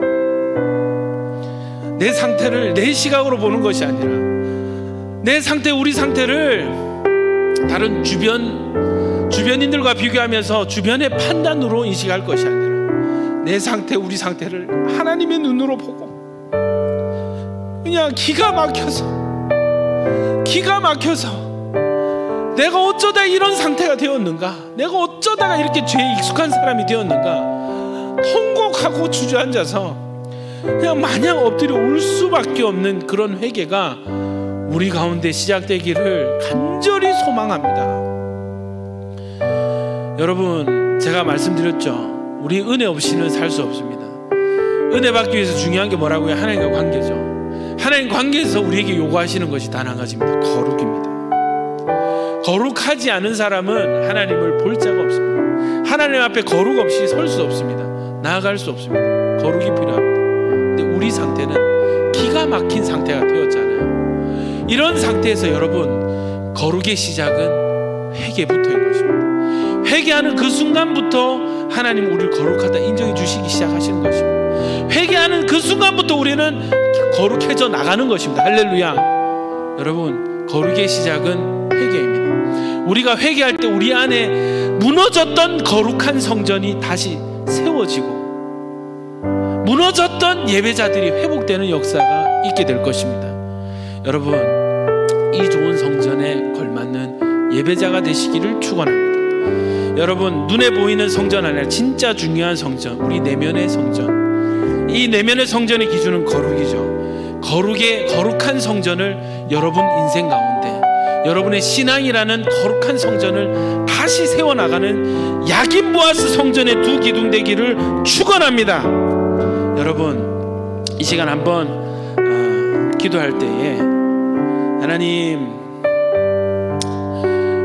내 상태를 내 시각으로 보는 것이 아니라 내 상태, 우리 상태를 다른 주변 주변인들과 비교하면서 주변의 판단으로 인식할 것이 아니라 내 상태, 우리 상태를 하나님의 눈으로 보고 그냥 기가 막혀서 기가 막혀서 내가 어쩌다 이런 상태가 되었는가? 내가 어쩌다가 이렇게 죄에 익숙한 사람이 되었는가? 통곡하고 주저앉아서 그냥 마냥 엎드려 울 수밖에 없는 그런 회개가 우리 가운데 시작되기를 간절히 소망합니다. 여러분, 제가 말씀드렸죠. 우리 은혜 없이는 살 수 없습니다. 은혜 받기 위해서 중요한 게 뭐라고요? 하나님과 관계죠. 하나님 관계에서 우리에게 요구하시는 것이 단 한 가지입니다. 거룩입니다. 거룩하지 않은 사람은 하나님을 볼 자가 없습니다. 하나님 앞에 거룩 없이 설 수 없습니다. 나아갈 수 없습니다. 거룩이 필요합니다. 근데 우리 상태는 기가 막힌 상태가 되었잖아요. 이런 상태에서 여러분 거룩의 시작은 회개부터인 것입니다. 회개하는 그 순간부터 하나님 우리를 거룩하다 인정해 주시기 시작하시는 것입니다. 회개하는 그 순간부터 우리는 거룩해져 나가는 것입니다. 할렐루야. 여러분, 거룩의 시작은 회개입니다. 우리가 회개할 때 우리 안에 무너졌던 거룩한 성전이 다시 세워지고 무너졌던 예배자들이 회복되는 역사가 있게 될 것입니다. 여러분, 이 좋은 성전에 걸맞는 예배자가 되시기를 축원합니다. 여러분 눈에 보이는 성전 아니라 진짜 중요한 성전, 우리 내면의 성전. 이 내면의 성전의 기준은 거룩이죠. 거룩의 거룩한 성전을 여러분 인생 가운데 여러분의 신앙이라는 거룩한 성전을 다시 세워 나가는 야긴 보아스 성전의 두 기둥 되기를 축원합니다. 여러분 이 시간 한번 어, 기도할 때에 하나님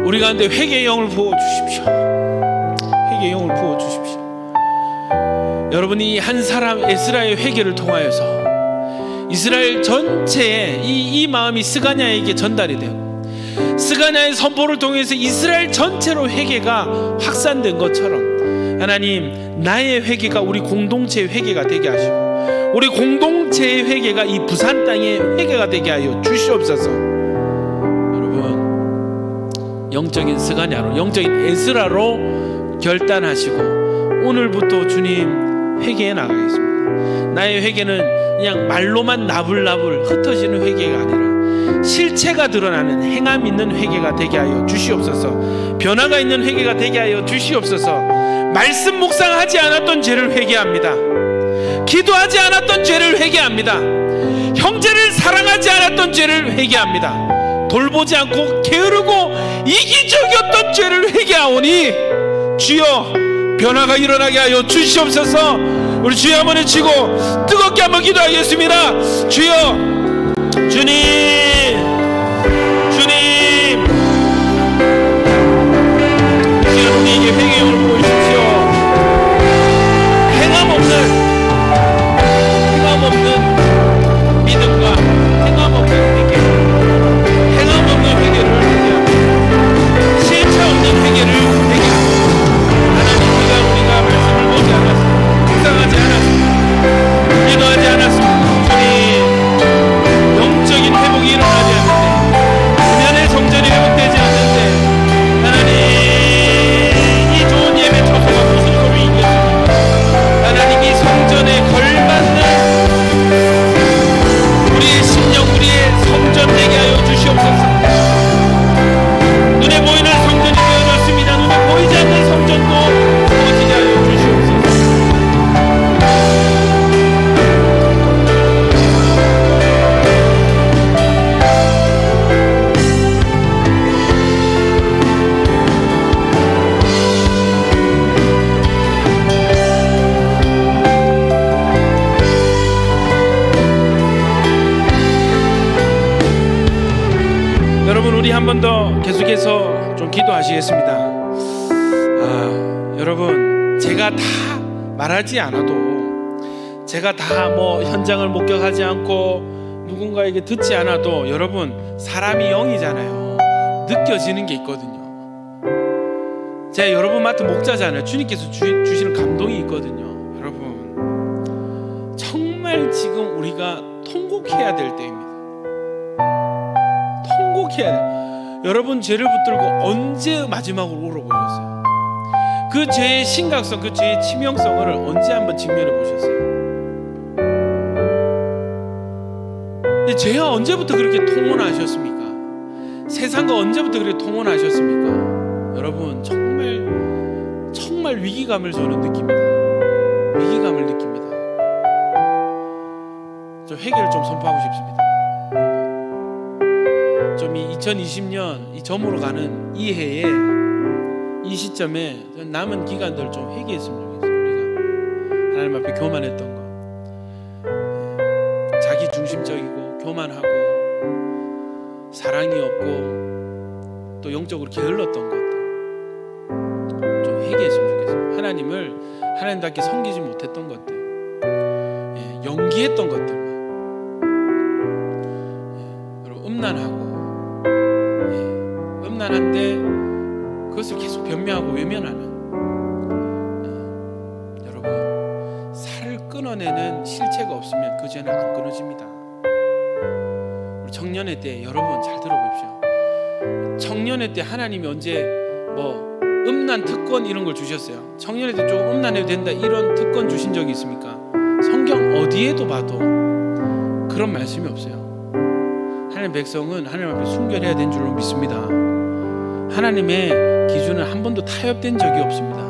우리 가운데 회개의 영을 부어 주십시오. 회개의 영을 부어 주십시오. 여러분이 한 사람 에스라의 회개를 통하여서 이스라엘 전체에 이, 이 마음이 스가냐에게 전달이 되고 스가냐의 선포를 통해서 이스라엘 전체로 회개가 확산된 것처럼 하나님 나의 회개가 우리 공동체의 회개가 되게 하시고 우리 공동체의 회개가 이 부산 땅의 회개가 되게 하여 주시옵소서. 여러분 영적인 스가냐로 영적인 에스라로 결단하시고 오늘부터 주님 회개해 나가겠습니다. 나의 회개는 그냥 말로만 나불나불 흩어지는 회개가 아니라 실체가 드러나는 행함 있는 회개가 되게 하여 주시옵소서. 변화가 있는 회개가 되게 하여 주시옵소서. 말씀 묵상하지 않았던 죄를 회개합니다. 기도하지 않았던 죄를 회개합니다. 형제를 사랑하지 않았던 죄를 회개합니다. 돌보지 않고 게으르고 이기적이었던 죄를 회개하오니 주여 변화가 일어나게 하여 주시옵소서. 우리 주여 한번 외치고 뜨겁게 한번 기도하겠습니다. 주여 주님 기도하시겠습니다. 아, 여러분 제가 다 말하지 않아도 제가 다 뭐 현장을 목격하지 않고 누군가에게 듣지 않아도 여러분 사람이 영이잖아요. 느껴지는 게 있거든요. 제가 여러분 맡은 목자잖아요. 주님께서 주, 주시는 감동이 있거든요. 여러분 정말 지금 우리가 통곡해야 될 때입니다. 통곡해야 돼. 여러분 죄를 붙들고 언제 마지막으로 울어보셨어요? 그 죄의 심각성, 그 죄의 치명성을 언제 한번 직면해 보셨어요? 근데 죄가 언제부터 그렇게 통원하셨습니까? 세상과 언제부터 그렇게 통원하셨습니까? 여러분 정말 정말 위기감을 저는 느낍니다. 위기감을 느낍니다. 저 회개를 좀 선포하고 싶습니다. 좀 이 2020년 이 점으로 가는 이 해에 이 시점에 남은 기간들 좀 회개했으면 좋겠어요. 우리가 하나님 앞에 교만했던 거, 예, 자기 중심적이고 교만하고 사랑이 없고 또 영적으로 게을렀던 것들 좀 회개했으면 좋겠어요. 하나님을 하나님답게 섬기지 못했던 것들, 예, 연기했던 것들만 예, 음란하고 예, 음란한데 그것을 계속 변명하고 외면하는 예, 여러분 살을 끊어내는 실체가 없으면 그 죄는 안 끊어집니다. 우리 청년의 때 여러분 잘 들어보십시오. 청년의 때 하나님이 언제 뭐 음란 특권 이런 걸 주셨어요. 청년의 때 조금 음란해도 된다 이런 특권 주신 적이 있습니까? 성경 어디에도 봐도 그런 말씀이 없어요. 하나님 백성은 하나님 앞에 순결해야 되는 줄로 믿습니다. 하나님의 기준은 한 번도 타협된 적이 없습니다.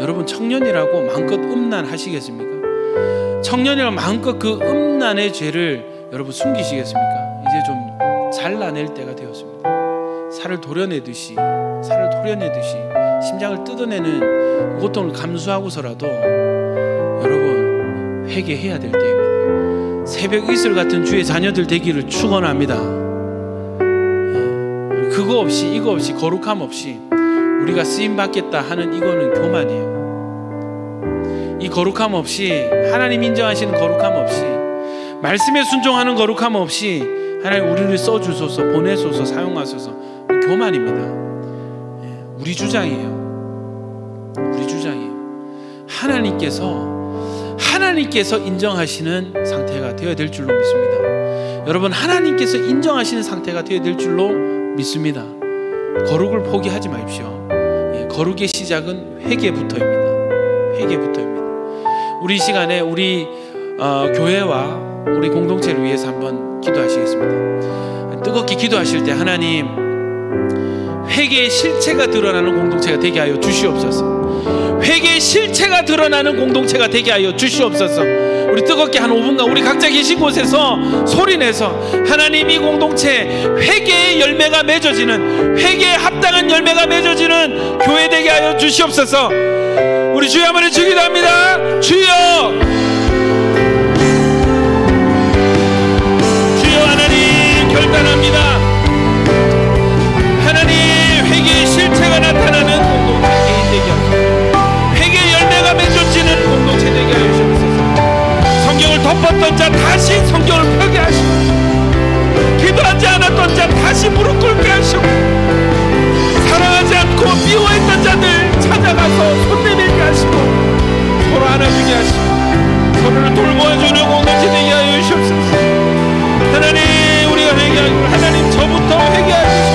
여러분 청년이라고 마음껏 음란하시겠습니까? 청년이라고 마음껏 그 음란의 죄를 여러분 숨기시겠습니까? 이제 좀 잘라낼 때가 되었습니다. 살을 도려내듯이 살을 도려내듯이 심장을 뜯어내는 고통을 감수하고서라도 여러분 회개해야 될 때입니다. 새벽 이슬 같은 주의 자녀들 되기를 축원합니다. 예, 그거 없이 이거 없이 거룩함 없이 우리가 쓰임 받겠다 하는 이거는 교만이에요. 이 거룩함 없이 하나님 인정하시는 거룩함 없이 말씀에 순종하는 거룩함 없이 하나님 우리를 써 주소서 보내소서 사용하소서 교만입니다. 예, 우리 주장이에요. 우리 주장이에요. 하나님께서 하나님께서 인정하시는 상태가 되어야 될 줄로 믿습니다. 여러분 하나님께서 인정하시는 상태가 되어야 될 줄로 믿습니다. 거룩을 포기하지 마십시오. 예, 거룩의 시작은 회개부터입니다. 회개부터입니다. 우리 시간에 우리 어, 교회와 우리 공동체를 위해서 한번 기도하시겠습니다. 뜨겁게 기도하실 때 하나님 회개의 실체가 드러나는 공동체가 되게 하여 주시옵소서. 회개의 실체가 드러나는 공동체가 되게 하여 주시옵소서. 우리 뜨겁게 한 5분간 우리 각자 계신 곳에서 소리내서 하나님 이 공동체 회개의 열매가 맺어지는 회개에 합당한 열매가 맺어지는 교회 되게 하여 주시옵소서. 우리 주여 한번 주기도 합니다. 주여 덮었던 자 다시 성경을 펴게 하시고 기도하지 않았던 자 다시 무릎 꿇게 하시고 사랑하지 않고 미워했던 자들 찾아가서 손 내밀게 하시고 서로 안아주게 하시고 서로를 돌보아주는 공동체 되게 하여 주시옵소서. 하나님 회개하고 하나님 저부터 회개하시고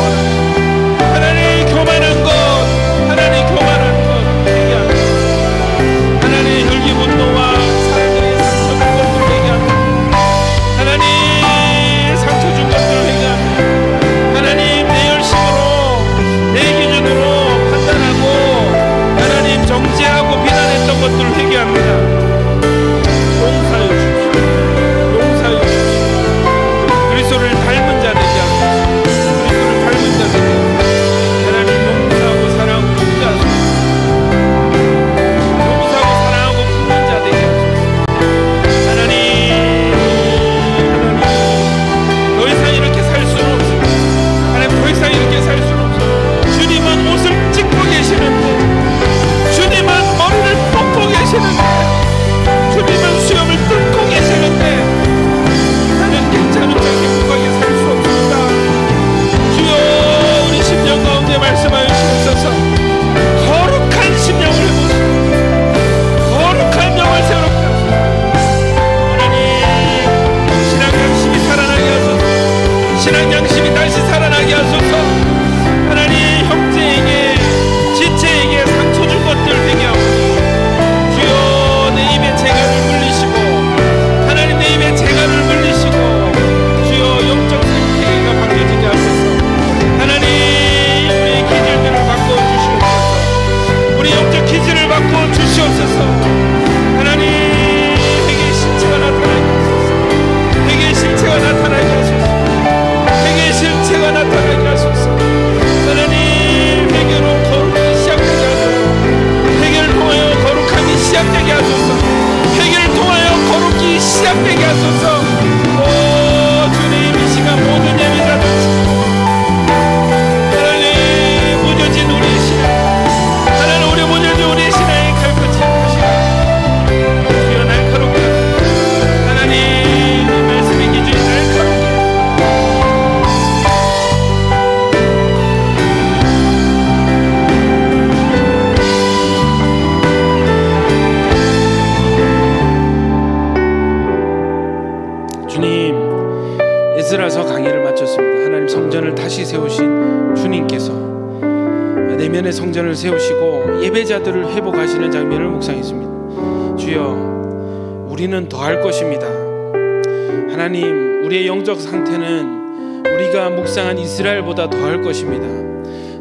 이스라엘보다 더할 것입니다.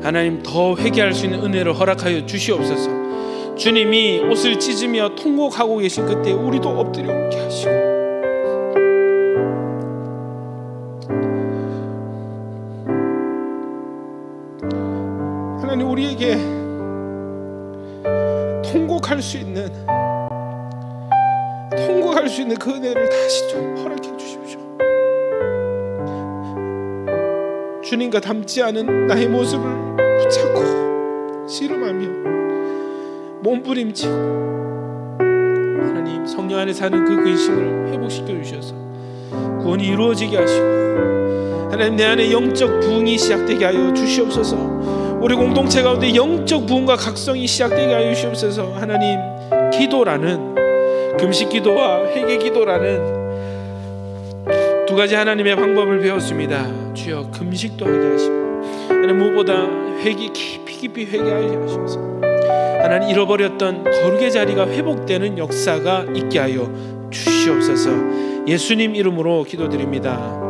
하나님 더 회개할 수 있는 은혜를 허락하여 주시옵소서. 주님이 옷을 찢으며 통곡하고 계신 그때 우리도 엎드려 울게 하시고 주님과 닮지 않은 나의 모습을 붙잡고 씨름하며 몸부림치고 하나님 성령 안에 사는 그 근심을 회복시켜 주셔서 구원이 이루어지게 하시고 하나님 내 안에 영적 부흥이 시작되게 하여 주시옵소서 우리 공동체 가운데 영적 부흥과 각성이 시작되게 하여 주시옵소서 하나님 기도라는 금식 기도와 회개 기도라는 두 가지 하나님의 방법을 배웠습니다. 주여 금식도 하게 하시고 하나님 무엇보다 회개 깊이 깊이 회개하게 하셔서 하나님 잃어버렸던 거룩의 자리가 회복되는 역사가 있게 하여 주시옵소서. 예수님 이름으로 기도드립니다.